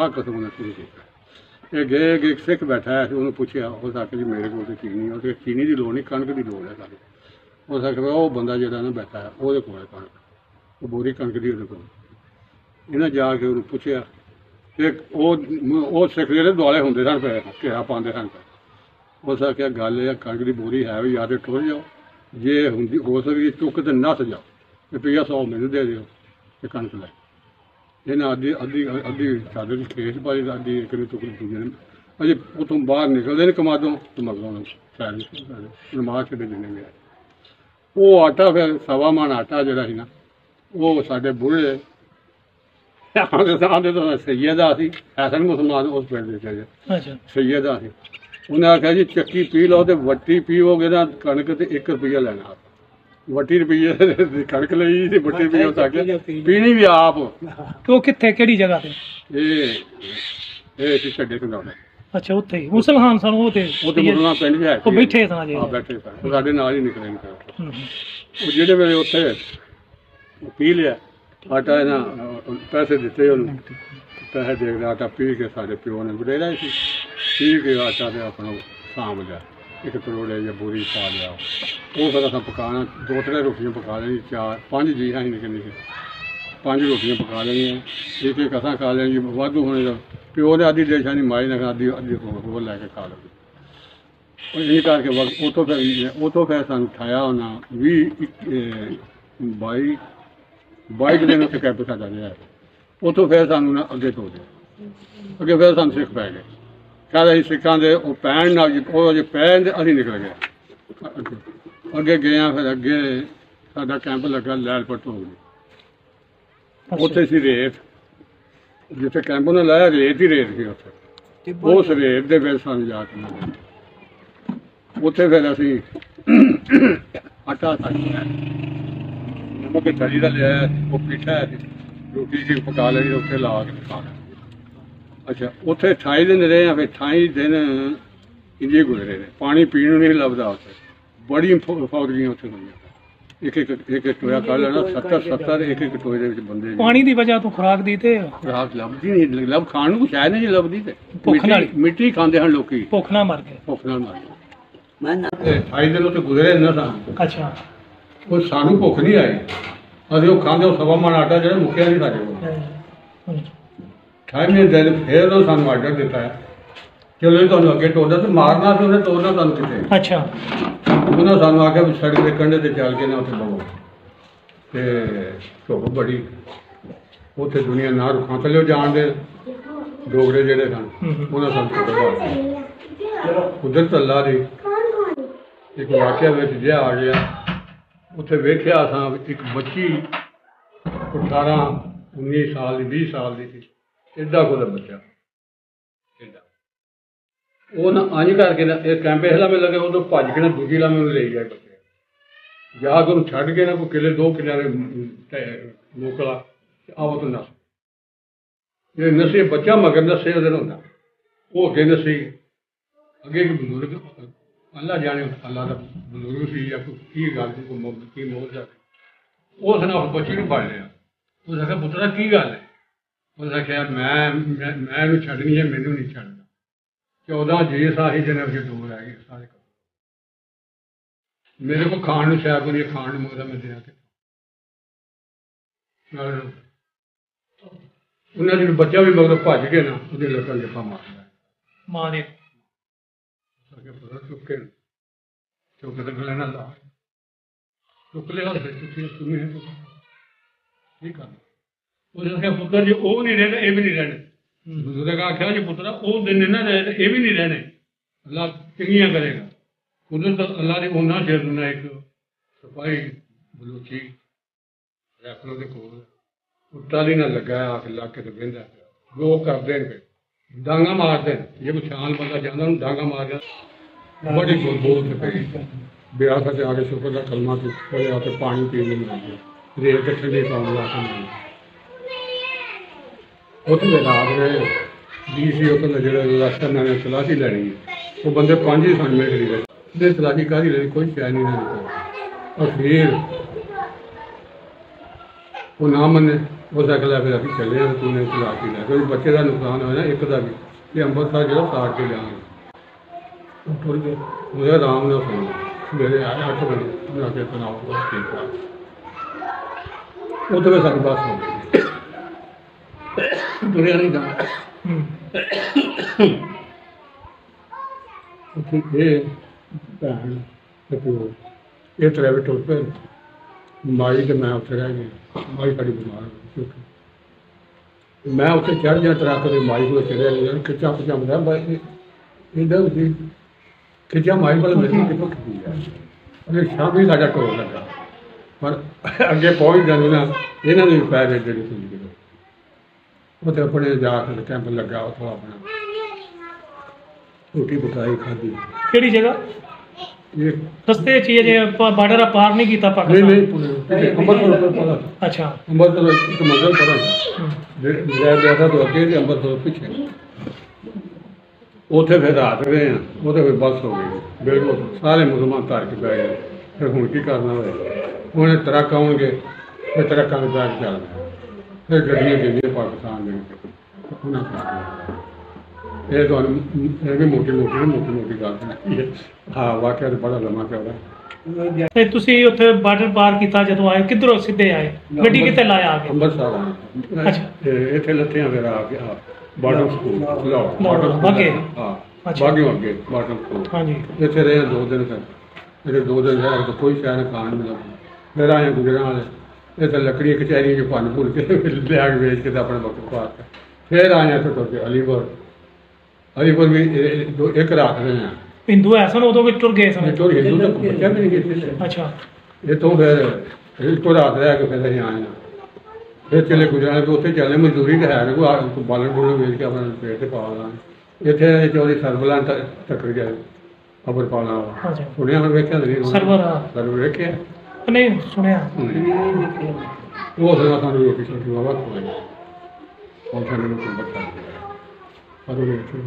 ਆਹ ਕਸਮ ਉਹਨੇ ਸ਼ੁਰੂ ਕੀਤਾ। ਇਹ ਗਏ ਕਿ ਇੱਕ ਸਿੱਖ ਬੈਠਾ ਹੈ ਉਹਨੂੰ ਪੁੱਛਿਆ ਉਹ ਸਾਕੇ ਜੀ ਮੇਰੇ ਕੋਲ ਤੇ ਚੀਨੀ ਉਹ ਤੇ ਚੀਨੀ ਦੀ ਲੋੜ ਨਹੀਂ ਕਣਕ ਦੀ ਲੋੜ ਹੈ ਸਾਡੇ। ਉਹ ਸਾਕੇ ਉਹ ਬੰਦਾ ਜਿਹੜਾ ਨਾ ਬੈਠਾ ਹੈ ਉਹਦੇ ਕੋਲ ਹੈ ਕਣਕ। ਉਹ ਬੋਰੀ ਕਣਕ ਦੀ ਉਹਦੇ ਕੋਲ। ਇਹਨਾਂ ਜਾ ਕੇ ਉਹਨੂੰ ਪੁੱਛਿਆ ਤੇ ਉਹ ਉਹ ਸਿੱਖ ਜਿਹੜੇ ਦੁਆਲੇ ਹੁੰਦੇ ਸਨ ਪਏ ਘੇਰਾ ਪਾਉਂਦੇ ਸਨ। ਉਸ ਆਖਿਆ ਗੱਲ ਇਹ ਆ, ਕਣਕ ਦੀ ਬੋਰੀ ਹੈ ਵੀ ਜਾਂ ਤੇ ਟੁਰ ਜਾਓ ਜੇ ਹੁੰਦੀ ਹੋ ਸਕਦੀ ਚੁੱਕ ਤੇ ਨੱਸ ਜਾਓ। ਤੇ ਰੁਪਈਆ 100 ਮੈਨੂੰ ਦੇ ਦਿਓ ਤੇ ਕਣਕ ਲੈ ਇਹਨਾਂ ਅੱਧੀ ਅੱਧੀ ਅੱਧੀ ਚਾਦਰ ਦੀ ਖੇਸ ਪਾਈ ਤੇ ਅੱਧੀ ਇੱਕ ਨੂੰ ਟੁਕੜੀ ਦੂਜੇ ਨੇ ਅਜੇ ਉਤੋਂ ਬਾਹਰ ਨਿਕਲਦੇ ਨੇ ਕਮਾਦੋਂ ਤੇ ਮਗਰੋਂ ਸ਼ਾਇਦ ਨਮਾਜ਼ ਛੱਡੇ ਦੇਣੇ ਗਿਆ ਉਹ ਆਟਾ ਫਿਰ ਸਵਾ ਮਣ ਆਟਾ ਜਿਹੜਾ ਸੀ ਨਾ ਉਹ ਸਾਡੇ ਬੁੜੇ ਆਂਦੇ ਆਂਦੇ ਤਾਂ ਸੈਯਦਾ ਸੀ ਐਸਨ ਮੁਸਲਮਾਨ ਉਸ ਪਿੰਡ ਦੇ ਚ ਅੱਛਾ। ਸੈਯਦਾ ਸੀ। ਉਹਨੇ ਆਖਿਆ ਜੀ ਚੱਕੀ ਪੀ ਲਓ ਤੇ ਵੱਟੀ ਪੀਓਗੇ ਨਾ ਕਣਕ ਤੇ 1 ਰੁਪਈਆ ਲੈਣਾ ਵੱਟੀ ਰੁਪਈਏ ਦੀ ਕਣਕ ਲਈ ਤੇ ਵੱਟੀ ਪੀਓ ਤਾਂ ਕਿ ਪੀਣੀ ਵੀ ਆਪ। ਤੇ ਉਹ ਕਿੱਥੇ ਕਿਹੜੀ ਜਗ੍ਹਾ ਤੇ? ਇਹ ਇਹ ਸੀ ਛੱਡੇ ਕੰਦਾਉਣਾ ਅੱਛਾ ਉੱਥੇ ਹੀ। ਮੁਸਲਮਾਨ ਸਨ ਉਹ ਤੇ ਉਹ ਤੇ ਮੁਰਨਾ ਪਿੰਡ ਚ ਹੈ ਉਹ ਬੈਠੇ ਸਨ ਜੀ ਆ ਬੈਠੇ ਸਨ ਉਹ ਸਾਡੇ ਨਾਲ ਹੀ ਨਿਕਲੇ ਨੇ ਹੂੰ ਹੂੰ। ਉਹ ਜਿਹੜੇ ਵੇਲੇ ਉੱਥੇ ਉਹ ਪੀ ਲਿਆ ਆਟਾ ਇਹਨਾਂ ਅਹ, ਪੈਸੇ ਦਿੱਤੇ ਉਹਨੂੰ। ਪੈਸੇ ਦੇ ਕੇ ਆਟਾ ਪੀ ਕੇ ਸਾਡੇ ਪਿਓ ਨੇ ਬੜੇਰਾ ਸੀ। ਪੀ ਕੇ ਆਟਾ ਤੇ ਆਪਣਾ ਸਾਂਭ ਲਿਆ। ਇੱਕ ਤਰੋੜੇ ਜਾਂ ਬੋਰੀ ਪਾ ਲਿਆ। ਉਹ ਫਿਰ ਅਸਾਂ ਪਕਾਣਾ ਦੋ ਤਿੰਨ ਰੋਟੀਆਂ ਪਕਾ ਲੈਣੀ ਚਾਰ, ਪੰਜ ਜੀ ਹਾਂ ਨਿਕਲ ਨਿਕਲ ਪੰਜ ਰੋਟੀਆਂ ਪਕਾ ਲੈਣੀਆਂ, ਇੱਕ ਇੱਕ ਅਸਾਂ ਖਾ ਲੈਣੀ, ਵਾਧੂ ਹੋਣੇ ਦਾ। ਪਿਓ ਨੇ ਆਦੀ ਦੇਸ਼ਾਂ ਦੀ ਮਾਈ ਨੇ ਆਦੀ ਆਦੀ ਹੋਰ ਹੋਰ ਲੈ ਕੇ ਖਾ ਲਈ ਉਹ ਇਹ ਕਰਕੇ ਵਕਤ ਉਤੋਂ ਫਿਰ ਉਤੋਂ ਫਿਰ ਸਾਨੂੰ ਉਠਾਇਆ ਉਹਨਾਂ ਵੀ 22 22 ਦਿਨ ਉੱਥੇ ਕੈਂਪ ਸਾਡਾ ਰਿਹਾ। ਉਤੋਂ ਫਿਰ ਸਾਨੂੰ ਨਾ ਅੱਗੇ ਤੋਰਿਆ ਅੱਗੇ ਫਿਰ ਸਾਨੂੰ ਸਿੱਖ ਪੈ ਗਏ। ਕਹਿੰਦੇ ਅਸੀਂ ਸਿੱਖਾਂ ਦੇ ਉਹ ਪੈਣ ਨਾਲ ਉਹ ਜੇ ਪੈਣ ਦੇ ਅਸੀਂ ਨਿਕਲ ਗਏ। ਅੱਗੇ- ਗਏ ਆ ਫਿਰ ਅੱਗੇ ਸਾਡਾ ਕੈਂਪ ਲੱਗਾ ਲੈਲਪੁਰ ਤੋਂ ਉੱਥੇ ਸੀ ਰੇਤ। ਜਿੱਥੇ ਕੈਂਪ ਉਹਨੇ ਲਾਇਆ ਰੇਤ ਹੀ ਰੇਤ ਸੀ ਉੱਥੇ। ਉਸ ਰੇਤ ਦੇ ਵਿੱਚ ਸਾਨੂੰ ਜਾ ਕੇ ਮਿਲੇ ਉੱਥੇ ਫਿਰ ਅਸੀਂ ਆਟਾ ਸਾੜਿਆ ਨਮਕ ਤਰੀ ਦਾ ਲਿਆ ਉਹ ਪੀਠਾ ਰੋਟੀ ਜੀ ਪਕਾ ਲਈ ਉੱਥੇ ਲਾ ਕੇ ਖਾ ਲਿਆ। ਅੱਛਾ ਉੱਥੇ 28 ਦਿਨ ਰਹੇ ਆ ਫਿਰ 28 ਦਿਨ ਇੰਜੇ ਗੁਜ਼ਰੇ ਨੇ। ਪਾਣੀ ਪੀਣ ਨੂੰ ਨਹੀਂ ਲੱਭਦਾ ਉੱਥੇ। ਬੜੀ ਫੌਜੀਆਂ ਉੱਥੇ ਹੋਈਆਂ ਇੱਕ ਇੱਕ ਇੱਕ ਇੱਕ ਟੋਇਆ ਕਰ ਲੈਣਾ 70 70 ਇੱਕ ਇੱਕ ਟੋਏ ਦੇ ਵਿੱਚ ਬੰਦੇ ਪਾਣੀ ਦੀ ਵਜ੍ਹਾ ਤੋਂ ਖੁਰਾਕ ਦੀ ਤੇ ਰਾਤ ਲੱਭਦੀ ਨਹੀਂ ਲੱਭ ਖਾਣ ਨੂੰ ਸ਼ਾਇਦ ਨਹੀਂ ਲੱਭਦੀ ਤੇ। ਭੁੱਖ ਮਿੱਟੀ- ਨਾਲ। ਮਿੱਟੀ ਖਾਂਦੇ ਹਨ ਲੋਕੀ। ਭੁੱਖ ਨਾ ਮਰ ਗਏ। ਭੁੱਖ ਨਾਲ ਮਾਰੇ ਤੇ 28 ਦਿਨ ਉੱਥੇ ਗੁਜ਼ਰੇ ਨਾ ਤਾਂ। ਅੱਛਾ। ਉਹ ਸਾਨੂੰ ਭੁੱਖ ਨਹੀਂ ਆਈ। ਅਸੀਂ ਉਹ ਖਾਂਦੇ ਉਹ ਸਵਾ ਮਣ ਆਟਾ ਜਿਹੜਾ ਮੁੱਕਿਆ ਨਹੀਂ ਸਾਡੇ ਕੋਲ। ਹਾਂਜੀ। ਅਠਾਈਵੇਂ ਦਿਨ ਫੇਰ ਉਹ ਸਾਨੂੰ ਆਰਡਰ ਦਿੱਤਾ ਹੈ ਚਲੋ ਜੀ ਤੁਹਾਨੂੰ ਅੱਗੇ ਟੋਲਦਾ ਤੇ ਮਾਰਨਾ ਸੀ ਉਹਨੇ ਤੋੜਨਾ ਤੁਹਾਨੂੰ ਕਿਤੇ ਅੱਛਾ। ਉਹਨਾਂ ਸਾਨੂੰ ਆਖਿਆ ਵੀ ਸੜਕ ਦੇ ਕੰਢੇ ਤੇ ਚੱਲ ਕੇ ਨਾ ਉੱਥੇ ਬਵੋ। ਤੇ ਧੁੱਪ ਬੜੀ। ਉੱਥੇ ਦੁਨੀਆ ਨਾ ਰੁੱਖਾਂ ਥੱਲੇ ਜਾਣ ਦੇ ਡੋਗਰੇ ਜਿਹੜੇ ਸਨ। ਉਹਨਾਂ ਸਾਨੂੰ ਕੁੱਟਦਾ ਉਧਰ ਤੱਲਾ ਦੀ। ਇੱਕ ਵਾਕਿਆ ਵਿੱਚ ਜਿਹਾ ਆ ਗਿਆ। ਉੱਥੇ ਵੇਖਿਆ ਸਾਂ ਇੱਕ ਬੱਚੀ 18 19 ਸਾਲ ਦੀ 20 ਸਾਲ ਦੀ ਸੀ। ਐਡਾ ਕੋਲ ਬੱਚਾ? ਐਡਾ ਉਹ ਨਾ ਅੰਜ ਕਰਕੇ ਨਾ, ਇਹ ਕੈਂਪੇ ਹਲਾ ਮੇ ਲੱਗੇ ਉਦੋਂ ਭੱਜ ਕੇ ਨਾ ਦੂਜੀ ਲਾ ਮੈਨੂੰ ਲਈ ਗਿਆ ਬੱਚੇ ਜਾ ਕੇ ਉਹਨੂੰ ਛੱਡ ਕੇ ਨਾ ਕੋਈ ਕਿਲੇ, ਦੋ ਕਿਲੇ ਮੋਕਲਾ ਆਵੋ ਤੋਂ ਇਹ ਨਸੇ ਬੱਚਾ ਮਗਰ ਨਸੇ ਉਹਦੇ ਨਾਲ ਹੁੰਦਾ। ਉਹ ਅੱਗੇ ਨਸੀ, ਅੱਗੇ ਇੱਕ ਬਜ਼ੁਰਗ, ਅੱਲਾ ਜਾਣੇ, ਅੱਲਾ ਦਾ ਬਜ਼ੁਰਗ ਸੀ ਜਾਂ ਕੋਈ ਕੀ ਗੱਲ ਕੋਈ ਮੌਤ, ਕੀ ਮੌਤ ਜਾ ਉਸ ਨੇ ਉਸ ਬੱਚੇ ਨੂੰ ਫੜ ਲਿਆ। ਉਹ ਕਹਿੰਦਾ ਪੁੱਤਰਾ, ਕੀ ਗੱਲ ਹੈ? ਉਹਨੇ ਕਿਹਾ ਮੈਂ ਮੈਂ ਮੈਂ ਇਹਨੂੰ ਛੱਡਣੀ ਹੈ ਮੈਨੂੰ ਨਹੀਂ ਛੱਡਣਾ। 14 ਜੀ ਸਾਹੀ ਜਨਮ ਕੇ ਦੂਰ ਰਹਿ ਗਏ ਸਾਰੇ ਮੇਰੇ ਕੋਲ ਖਾਣ ਨੂੰ ਸ਼ਾਇਦ ਕੋਈ ਖਾਣ ਨੂੰ ਮੰਗਦਾ ਮੈਂ ਦਿਆਂ ਤੇ। ਨਾਲ ਉਹਨਾਂ ਜਿਹੜਾ ਬੱਚਾ ਵੀ ਮਗਰ ਭੱਜ ਕੇ ਨਾ ਉਹਦੇ ਲੱਤਾਂ ਜੱਫਾ ਮਾਰਦਾ। ਮਾਂ ਦੇ ਅੱਗੇ ਪਤਾ ਚੁੱਕ ਕੇ ਚੁੱਕ ਕੇ ਗਲੇ ਨਾਲ ਲਾ ਚੁੱਕ ਲਿਆ ਤੇ ਤੁਸੀਂ ਤੁਸੀਂ ਠੀਕ ਆ ਉਹਨੇ ਕਿਹਾ ਪੁੱਤਰ ਜੀ ਉਹ ਨਹੀਂ ਰਹਿਣਾ ਇਹ ਵੀ ਨਹੀਂ ਰਹਿਣਾ। ਬਜ਼ੁਰਗ ਆਖਿਆ ਜੀ ਪੁੱਤਰਾ ਉਹ ਦਿਨ ਇਹਨਾਂ ਦੇ ਤੇ ਇਹ ਵੀ ਨਹੀਂ ਰਹਿਣੇ। ਅੱਲਾ ਚੰਗੀਆਂ ਕਰੇਗਾ। ਤਾਂ ਅੱਲਾ ਦੇ ਉਹਨਾਂ ਸ਼ੇਰ ਨੂੰ ਇੱਕ ਸਫ਼ਾਈ ਬਲੂਚੀ ਰੈਫਰੋ ਦੇ ਕੋਲ। ਉਹ ਟਾਲੀ ਨਾਲ ਲੱਗਾ ਆ ਕੇ ਲਾ ਕੇ ਤੇ ਪਿਆ। ਉਹ ਕਰਦੇ ਨੇ ਡਾਂਗਾ ਮਾਰਦੇ ਨੇ। ਜੇ ਕੋਈ ਛਾਲ ਬੰਦਾ ਜਾਂਦਾ ਉਹਨੂੰ ਡਾਂਗਾ ਮਾਰ ਜਾਂਦਾ ਬੜੀ ਬੋਲ ਬੋਲ ਕੇ ਪਈ। ਵਿਆਹ ਤੇ ਆ ਕੇ ਸ਼ੁਕਰ ਦਾ ਕਲਮਾ ਤੇ ਤੇ ਪਾਣੀ ਪੀਣ ਨੂੰ ਮਿਲ ਗਿਆ। ਰੇਤ ਤੇ ਠੰਡੇ ਪਾਣੀ ਲਾ ਕੇ ਮਿਲ ਉੱਥੇ ਦੇ ਡੀਸੀ ਉੱਥੇ ਦਾ ਜਿਹੜਾ ਰਸਤਾ ਨਾਲ ਤਲਾਸ਼ੀ ਲੈਣੀ ਉਹ ਬੰਦੇ ਪੰਜ ਹੀ ਸਨ ਮੇਰੇ ਲਈ। ਦੇ ਤਲਾਸ਼ੀ ਕਾਹਦੀ ਲੈਣੀ? ਕੋਈ ਸ਼ੈ ਨਹੀਂ ਦਿੱਤਾ ਔਰ ਫਿਰ ਉਹ ਨਾ ਮੰਨੇ। ਉਹ ਅਗਲਾ ਫਿਰ ਅਸੀਂ ਚੱਲੇ ਹਾਂ, ਤੂੰ ਨੇ ਤਲਾਸ਼ੀ ਲੈ ਕੋਈ ਬੱਚੇ ਦਾ ਨੁਕਸਾਨ ਹੋਇਆ ਇੱਕ ਦਾ ਵੀ। ਇਹ ਅੰਮ੍ਰਿਤਸਰ ਜਿਹੜਾ ਸਾੜ ਕੇ ਲਿਆਵਾਂਗੇ ਉਹ ਟੁਰ ਗਏ ਉਹਦੇ ਆਰਾਮ ਨਾਲ ਸੁਣ। ਮੇਰੇ ਆਏ ਅੱਠ ਵਜੇ। ਮੈਂ ਆ ਕੇ ਤਨਾਉ ਦਾ ਠੀਕ ਆ ਉਹ ਤੋਂ ਸਾਡੀ ਬਾਤ ਹੋ ਗਈ ਦੁਨੀਆ ਨਹੀਂ ਹੂੰ। ਉੱਥੇ ਇਹ ਭੈਣ ਤੇ ਪਿਓ ਇਹ ਟਰੈਵਲ ਟੁਰ ਪਏ। ਮਾਈ ਤੇ ਮੈਂ ਉੱਥੇ ਰਹਿ ਗਏ ਮਾਈ ਸਾਡੀ ਬਿਮਾਰ ਹੋ ਗਈ ਸੀ। ਮੈਂ ਉੱਥੇ ਚੜ ਜਾ ਟਰੱਕ ਦੇ ਮਾਈ ਕੋਲ ਚੜਿਆ ਗਿਆ ਖਿੱਚਾ ਪਚਾਉਂਦਾ ਬਈ ਇਹਦਾ ਵੀ ਖਿੱਚਾ ਮਾਈ ਕੋਲ ਮੇਰੇ ਕਿੱਥੋਂ ਖਿੱਚੀ ਆ? ਉਹਨੇ ਸ਼ਾਮੀ ਸਾਡਾ ਟੋਲ ਲੱਗਾ। ਪਰ ਅੱਗੇ ਪਹੁੰਚ ਜਾਂਦੇ ਨਾ ਇਹਨਾਂ ਦੇ ਵੀ ਪੈਰ ਜਿਹੜੇ ਸੀ ਜਿਹੜੇ ਉੱਥੇ ਆਪਣੇ ਜਾ ਕੇ ਕੈਂਪ ਲੱਗਾ ਉੱਥੋਂ ਆਪਣਾ। ਰੋਟੀ ਪਕਾਈ ਖਾਧੀ। ਕਿਹੜੀ ਜਗ੍ਹਾ? ਇਹ ਰਸਤੇ 'ਚ ਹੀ ਜੇ ਬਾਰਡਰ ਪਾਰ ਨਹੀਂ ਕੀਤਾ ਨਹੀਂ ਪਾਕਿਸਤਾਨ ਨਹੀਂ ਅੰਮ੍ਰਿਤਸਰ ਤੋਂ ਪਤਾ। ਅੱਛਾ। ਅੰਮ੍ਰਿਤਸਰ ਇੱਕ ਮੰਜ਼ਲ ਪਤਾ ਹੂੰ। ਜਿਹੜਾ ਜ਼ਿਆਦਾ ਤੋਂ ਅੱਗੇ ਤੇ ਅੰਮ੍ਰਿਤਸਰ ਪਿੱਛੇ। ਉੱਥੇ ਫਿਰ ਰਾਤ ਗਏ ਆ ਉਹਦੇ ਫਿਰ ਬੱਸ ਹੋ ਗਈ। ਬਿਲਕੁਲ ਸਾਰੇ ਮੁਸਲਮਾਨ ਧਾਰ ਕੇ ਗਏ। ਫਿਰ ਹੁਣ ਕੀ ਕਰਨਾ ਹੋਵੇ ਉਹਨੇ ਟਰੱਕ ਆਉਣਗੇ ਫਿਰ ਟਰੱਕਾਂ ਦੇ ਚੱਲਦੇ ਫਿਰ ਗੱਡੀਆਂ ਜਿਹੜੀਆਂ ਪਾਕਿਸਤਾਨ ਦੇ ਉਹਨਾਂ ਕਰ ਇਹ ਤੁਹਾਨੂੰ ਇਹ ਵੀ ਮੋਟੀ ਮੋਟੀ ਮੋਟੀ ਮੋਟੀ ਗੱਲ ਹੈ। ਹਾਂ ਵਾਕਿਆ ਤਾਂ ਬੜਾ ਲੰਮਾ ਚੌੜਾ ਤੇ ਤੁਸੀਂ ਉੱਥੇ ਬਾਰਡਰ ਪਾਰ ਕੀਤਾ ਜਦੋਂ ਆਏ ਕਿੱਧਰੋਂ ਸਿੱਧੇ ਆਏ? ਗੱਡੀ ਕਿੱਥੇ ਲਾਇਆ ਆ ਕੇ? ਅੰਮ੍ਰਿਤਸਰ ਆ। ਅੱਛਾ। ਇੱਥੇ ਲੱਥਿਆਂ ਫਿਰ ਆ ਗਿਆ ਬਾਟਮ ਸਕੂਲ ਲਾਓ। ਲਾਹੌਰ, ਬਾਗੇ। ਹਾਂ। ਅੱਛਾ। ਬਾਗੇ ਅੱਗੇ ਬਾਟਮ ਸਕੂਲ। ਹਾਂਜੀ। ਇੱਥੇ ਰਹੇ ਦੋ ਦਿਨ ਤੱਕ ਇਹਦੇ ਦੋ ਦਿਨ ਰਹੇ ਕੋਈ ਸ਼ਹਿਰ ਖਾਣ ਮਿਲਿਆ ਫਿਰ ਆਏ ਗੁਜਰਾਂ ਵਾਲੇ। ਇਹ ਤਾਂ ਲੱਕੜੀ ਕਚਹਿਰੀ ਚ ਪੰਨ ਭੁੱਲ ਕੇ ਲਿਆ ਕੇ ਵੇਚ ਕੇ ਤਾਂ ਆਪਣੇ ਵਕਤ ਪਾ ਕੇ ਫਿਰ ਆਏ ਇੱਥੇ ਤੁਰ ਕੇ ਅਲੀਪੁਰ। ਅਲੀਪੁਰ ਵੀ ਇਹ- ਇਹ ਦੋ- ਇੱਕ ਰਾਤ ਰਹੇ ਆ। ਹਿੰਦੂ ਐ ਸਨ ਉਦੋਂ ਵੀ ਟੁਰ ਗਏ ਸਨ? ਇੱਥੋਂ ਹਿੰਦੂ ਤਾਂ ਬੱਚਾ ਵੀ ਨਹੀਂ ਕਿਤੇ ਅੱਛਾ। ਇੱਥੋਂ ਫਿਰ ਇੱਥੋਂ ਰਾਤ ਰਹਿ ਕੇ ਫਿਰ ਅਸੀਂ ਆਏ ਆ। ਫਿਰ ਚਲੇ ਗੁਜਰਾਤ ਤੋਂ ਉੱਥੇ ਚੱਲੇ ਮਜ਼ਦੂਰੀ ਤੇ ਹੈ ਕੋ ਕੋ ਬਾਲਣ ਬੁਲਣ ਵੇਚ ਕੇ ਆਪਣਾ ਪੇਟ ਤੇ ਪਾ ਲਾਂ ਇੱਥੇ ਚੋਰੀ ਸਰਬਲਾਂ ਟੱਕਰ ਗਿਆ ਖਬਰ ਅੱਛਾ ਸੁਣਿਆ। ਮੈਂ ਵੇਖਿਆ ਨਹੀਂ ਸਰਵਰ ਆ। ਸਰਵਰ ਵੇਖਿਆ ਨਹੀਂ। ਸੁਣਿਆ ਉਹ ਸਦਾ ਸਾਨੂੰ ਰੋਟੀ ਛੋਟੀ ਵਾਵਾ ਖਵਾਈ ਉਹ ਸਾਨੂੰ ਨੂੰ ਕੋਈ ਬੱਚਾ ਪਰ ਉਹ ਵੇਖਿਆ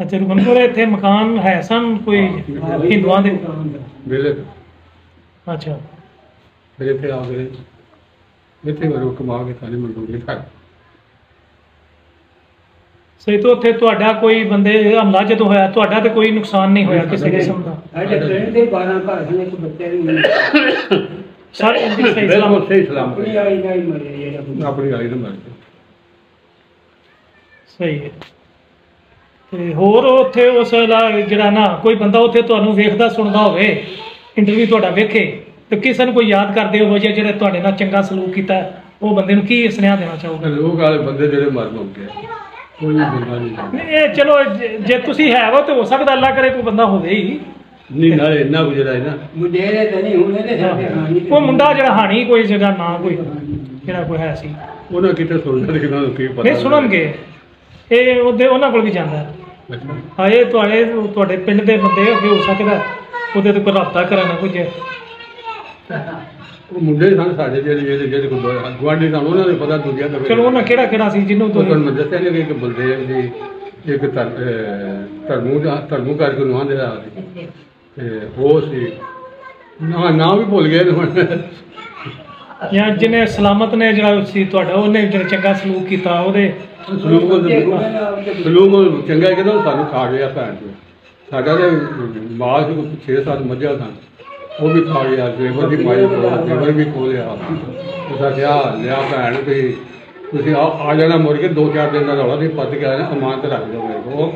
ਅੱਛਾ ਰੁਕਨਪੁਰ ਇੱਥੇ ਮਕਾਨ ਹੈ ਸਨ ਕੋਈ ਹਿੰਦੂਆਂ ਦੇ? ਵੇਲੇ ਅੱਛਾ। ਫਿਰ ਇੱਥੇ ਆ ਗਏ। ਇੱਥੇ ਵਰੋ ਕਮਾ ਕੇ ਸਾਰੀ ਮਜ਼ਦੂਰੀ ਕਰ ਸਹੀ ਤੋਂ ਉੱਥੇ ਤੁਹਾਡਾ ਕੋਈ ਬੰਦੇ ਹਮਲਾ ਜਦੋਂ ਹੋਇਆ ਤੁਹਾਡਾ ਤੇ ਕੋਈ ਨੁਕਸਾਨ ਨਹੀਂ ਹੋਇਆ ਕਿਸੇ ਕਿਸਮ ਦਾ ਸਾਡੇ ਪਿੰਡ ਦੇ 12 ਘਰ ਨੇ ਇੱਕ ਬੱਚੇ ਨੂੰ ਸਾਰੇ ਇੰਜ ਸਹੀ ਬਿਲਕੁਲ ਸਲਾਮਤ ਸਹੀ ਸਲਾਮ ਆਪਣੀ ਆਈ ਨਾਲ ਮਰੇ ਜਿਹੜਾ ਆਪਣੀ ਗਾਲੀ ਨੂੰ ਮਾਰ ਕੇ ਸਹੀ ਹੈ। ਤੇ ਹੋਰ ਉੱਥੇ ਉਸ ਵੇਲਾ ਜਿਹੜਾ ਨਾ ਕੋਈ ਬੰਦਾ ਉੱਥੇ ਤੁਹਾਨੂੰ ਵੇਖਦਾ ਸੁਣਦਾ ਹੋਵੇ ਇੰਟਰਵਿਊ ਤੁਹਾਡਾ ਵੇਖੇ ਤੇ ਕਿਸੇ ਨੂੰ ਕੋਈ ਯਾਦ ਕਰਦੇ ਹੋਵੋ ਜਾਂ ਜਿਹੜੇ ਤੁਹਾਡੇ ਨਾਲ ਚੰਗਾ ਸਲੂਕ ਕੀਤਾ ਉਹ ਬੰਦੇ ਨੂੰ ਕੀ ਸੁਨੇਹਾ ਦੇਣਾ ਚਾਹੋਗੇ? ਲੋਕ ਵਾਲੇ ਬੰਦੇ ਜਿਹੜੇ ਮਰ ਮੁੱਕ ਗਏ ਕੋਈ ਨਹੀਂ। ਇਹ ਚਲੋ ਜੇ- ਤੁਸੀਂ ਹੈ ਵਾ ਤੇ ਹੋ ਸਕਦਾ ਅੱਲਾ ਕਰੇ ਕੋਈ ਬੰਦਾ ਹੋਵੇ ਹੀ। ਨਹੀਂ ਨਾਲੇ ਇੰਨਾ ਕੁ ਜਿਹੜਾ ਨਾ। ਮੁੰਡੇਰੇ ਤਾਂ ਨਹੀਂ ਹੁਣ ਇਹਦੇ ਸਾਡੇ ਕੋਈ ਮੁੰਡਾ ਜਿਹੜਾ ਹਾਣੀ ਕੋਈ ਜਿਹੜਾ ਨਾ ਕੋਈ ਜਿਹੜਾ ਕੋਈ ਹੈ ਸੀ। ਉਹਨਾਂ ਕਿਤੇ ਸੁਣਨ ਦੇ ਨਾਲ ਕੀ ਪਤਾ। ਨਹੀਂ ਸੁਣਨਗੇ। ਇਹ ਉਹਦੇ ਉਹਨਾਂ ਕੋਲ ਵੀ ਜਾਂਦਾ। ਹਾਂ ਇਹ ਤੁਹਾਡੇ ਤੁਹਾਡੇ ਪਿੰਡ ਦੇ ਬੰਦੇ ਹੋ ਸਕਦਾ। ਉਹਦੇ ਤੇ ਕੋਈ ਰابطਾ ਕਰਾਣਾ ਕੁਝ। ਉਹ ਮੁੰਡੇ ਸਨ ਸਾਡੇ ਜਿਹੜੇ ਜਿਹੜੇ ਜਿਹੜੇ ਕੋਈ ਗਵਾਂਢੀ ਸਨ ਉਹਨਾਂ ਨੂੰ ਪਤਾ ਦੁਨੀਆ ਦਾ ਚਲੋ ਉਹਨਾਂ ਕਿਹੜਾ ਕਿਹੜਾ ਸੀ ਜਿਹਨੂੰ ਉਹ ਤੁਸੀਂ ਤੁਹਾਨੂੰ ਮੈਂ ਦੱਸਿਆ ਨਹੀਂ ਕਿ ਇੱਕ ਬਲਦੇਵ ਦੀ ਇੱਕ ਧਰ- ਅਹ ਧਰਮੂ ਦਾ ਧਰਮੂ ਕਰਕੇ ਨੂੰ ਆਂਦੇ ਦਾ ਸੀ। ਤੇ ਉਹ ਸੀ। ਨਾ ਨਾ ਵੀ ਭੁੱਲ ਗਏ ਨੇ ਹੁਣ। ਜਾਂ ਜਿਹਨੇ ਸਲਾਮਤ ਨੇ ਜਿਹੜਾ ਸੀ ਤੁਹਾਡਾ ਉਹਨੇ ਜਿਹੜਾ ਚੰਗਾ ਸਲੂਕ ਕੀਤਾ ਉਹਦੇ ਸਲੂਕ ਸਲੂਕ ਚੰਗਾ ਕਿਦੋਂ ਸਾਨੂੰ ਖਾ ਗਿਆ ਭੈਣ ਚੋ ਸਾਡਾ ਤੇ ਮਾਲ ਸੀ 6-7 ਮੱਝਾਂ ਸਨ। ਉਹ ਵੀ ਖਾ ਗਿਆ, ਜੇਵਰ ਦੀ ਮਾਈ ਕੋਲ ਜੇਵਰ ਵੀ ਖੋ ਉਹਦਾ ਕਿਹਾ, ਲਿਆ ਭੈਣ, ਤੁਸੀਂ ਤੁਸੀਂ ਆ ਆ ਜਾਣਾ ਮੁੜ ਕੇ, ਦੋ ਚਾਰ ਦਿਨ ਦਾ ਰੌਲਾ, ਤੁਸੀਂ ਪੱਤ ਕੇ ਆਇਆ ਅਮਾਨਤ ਰੱਖ ਦਿਓ ਮੇਰੇ ਕੋਲ।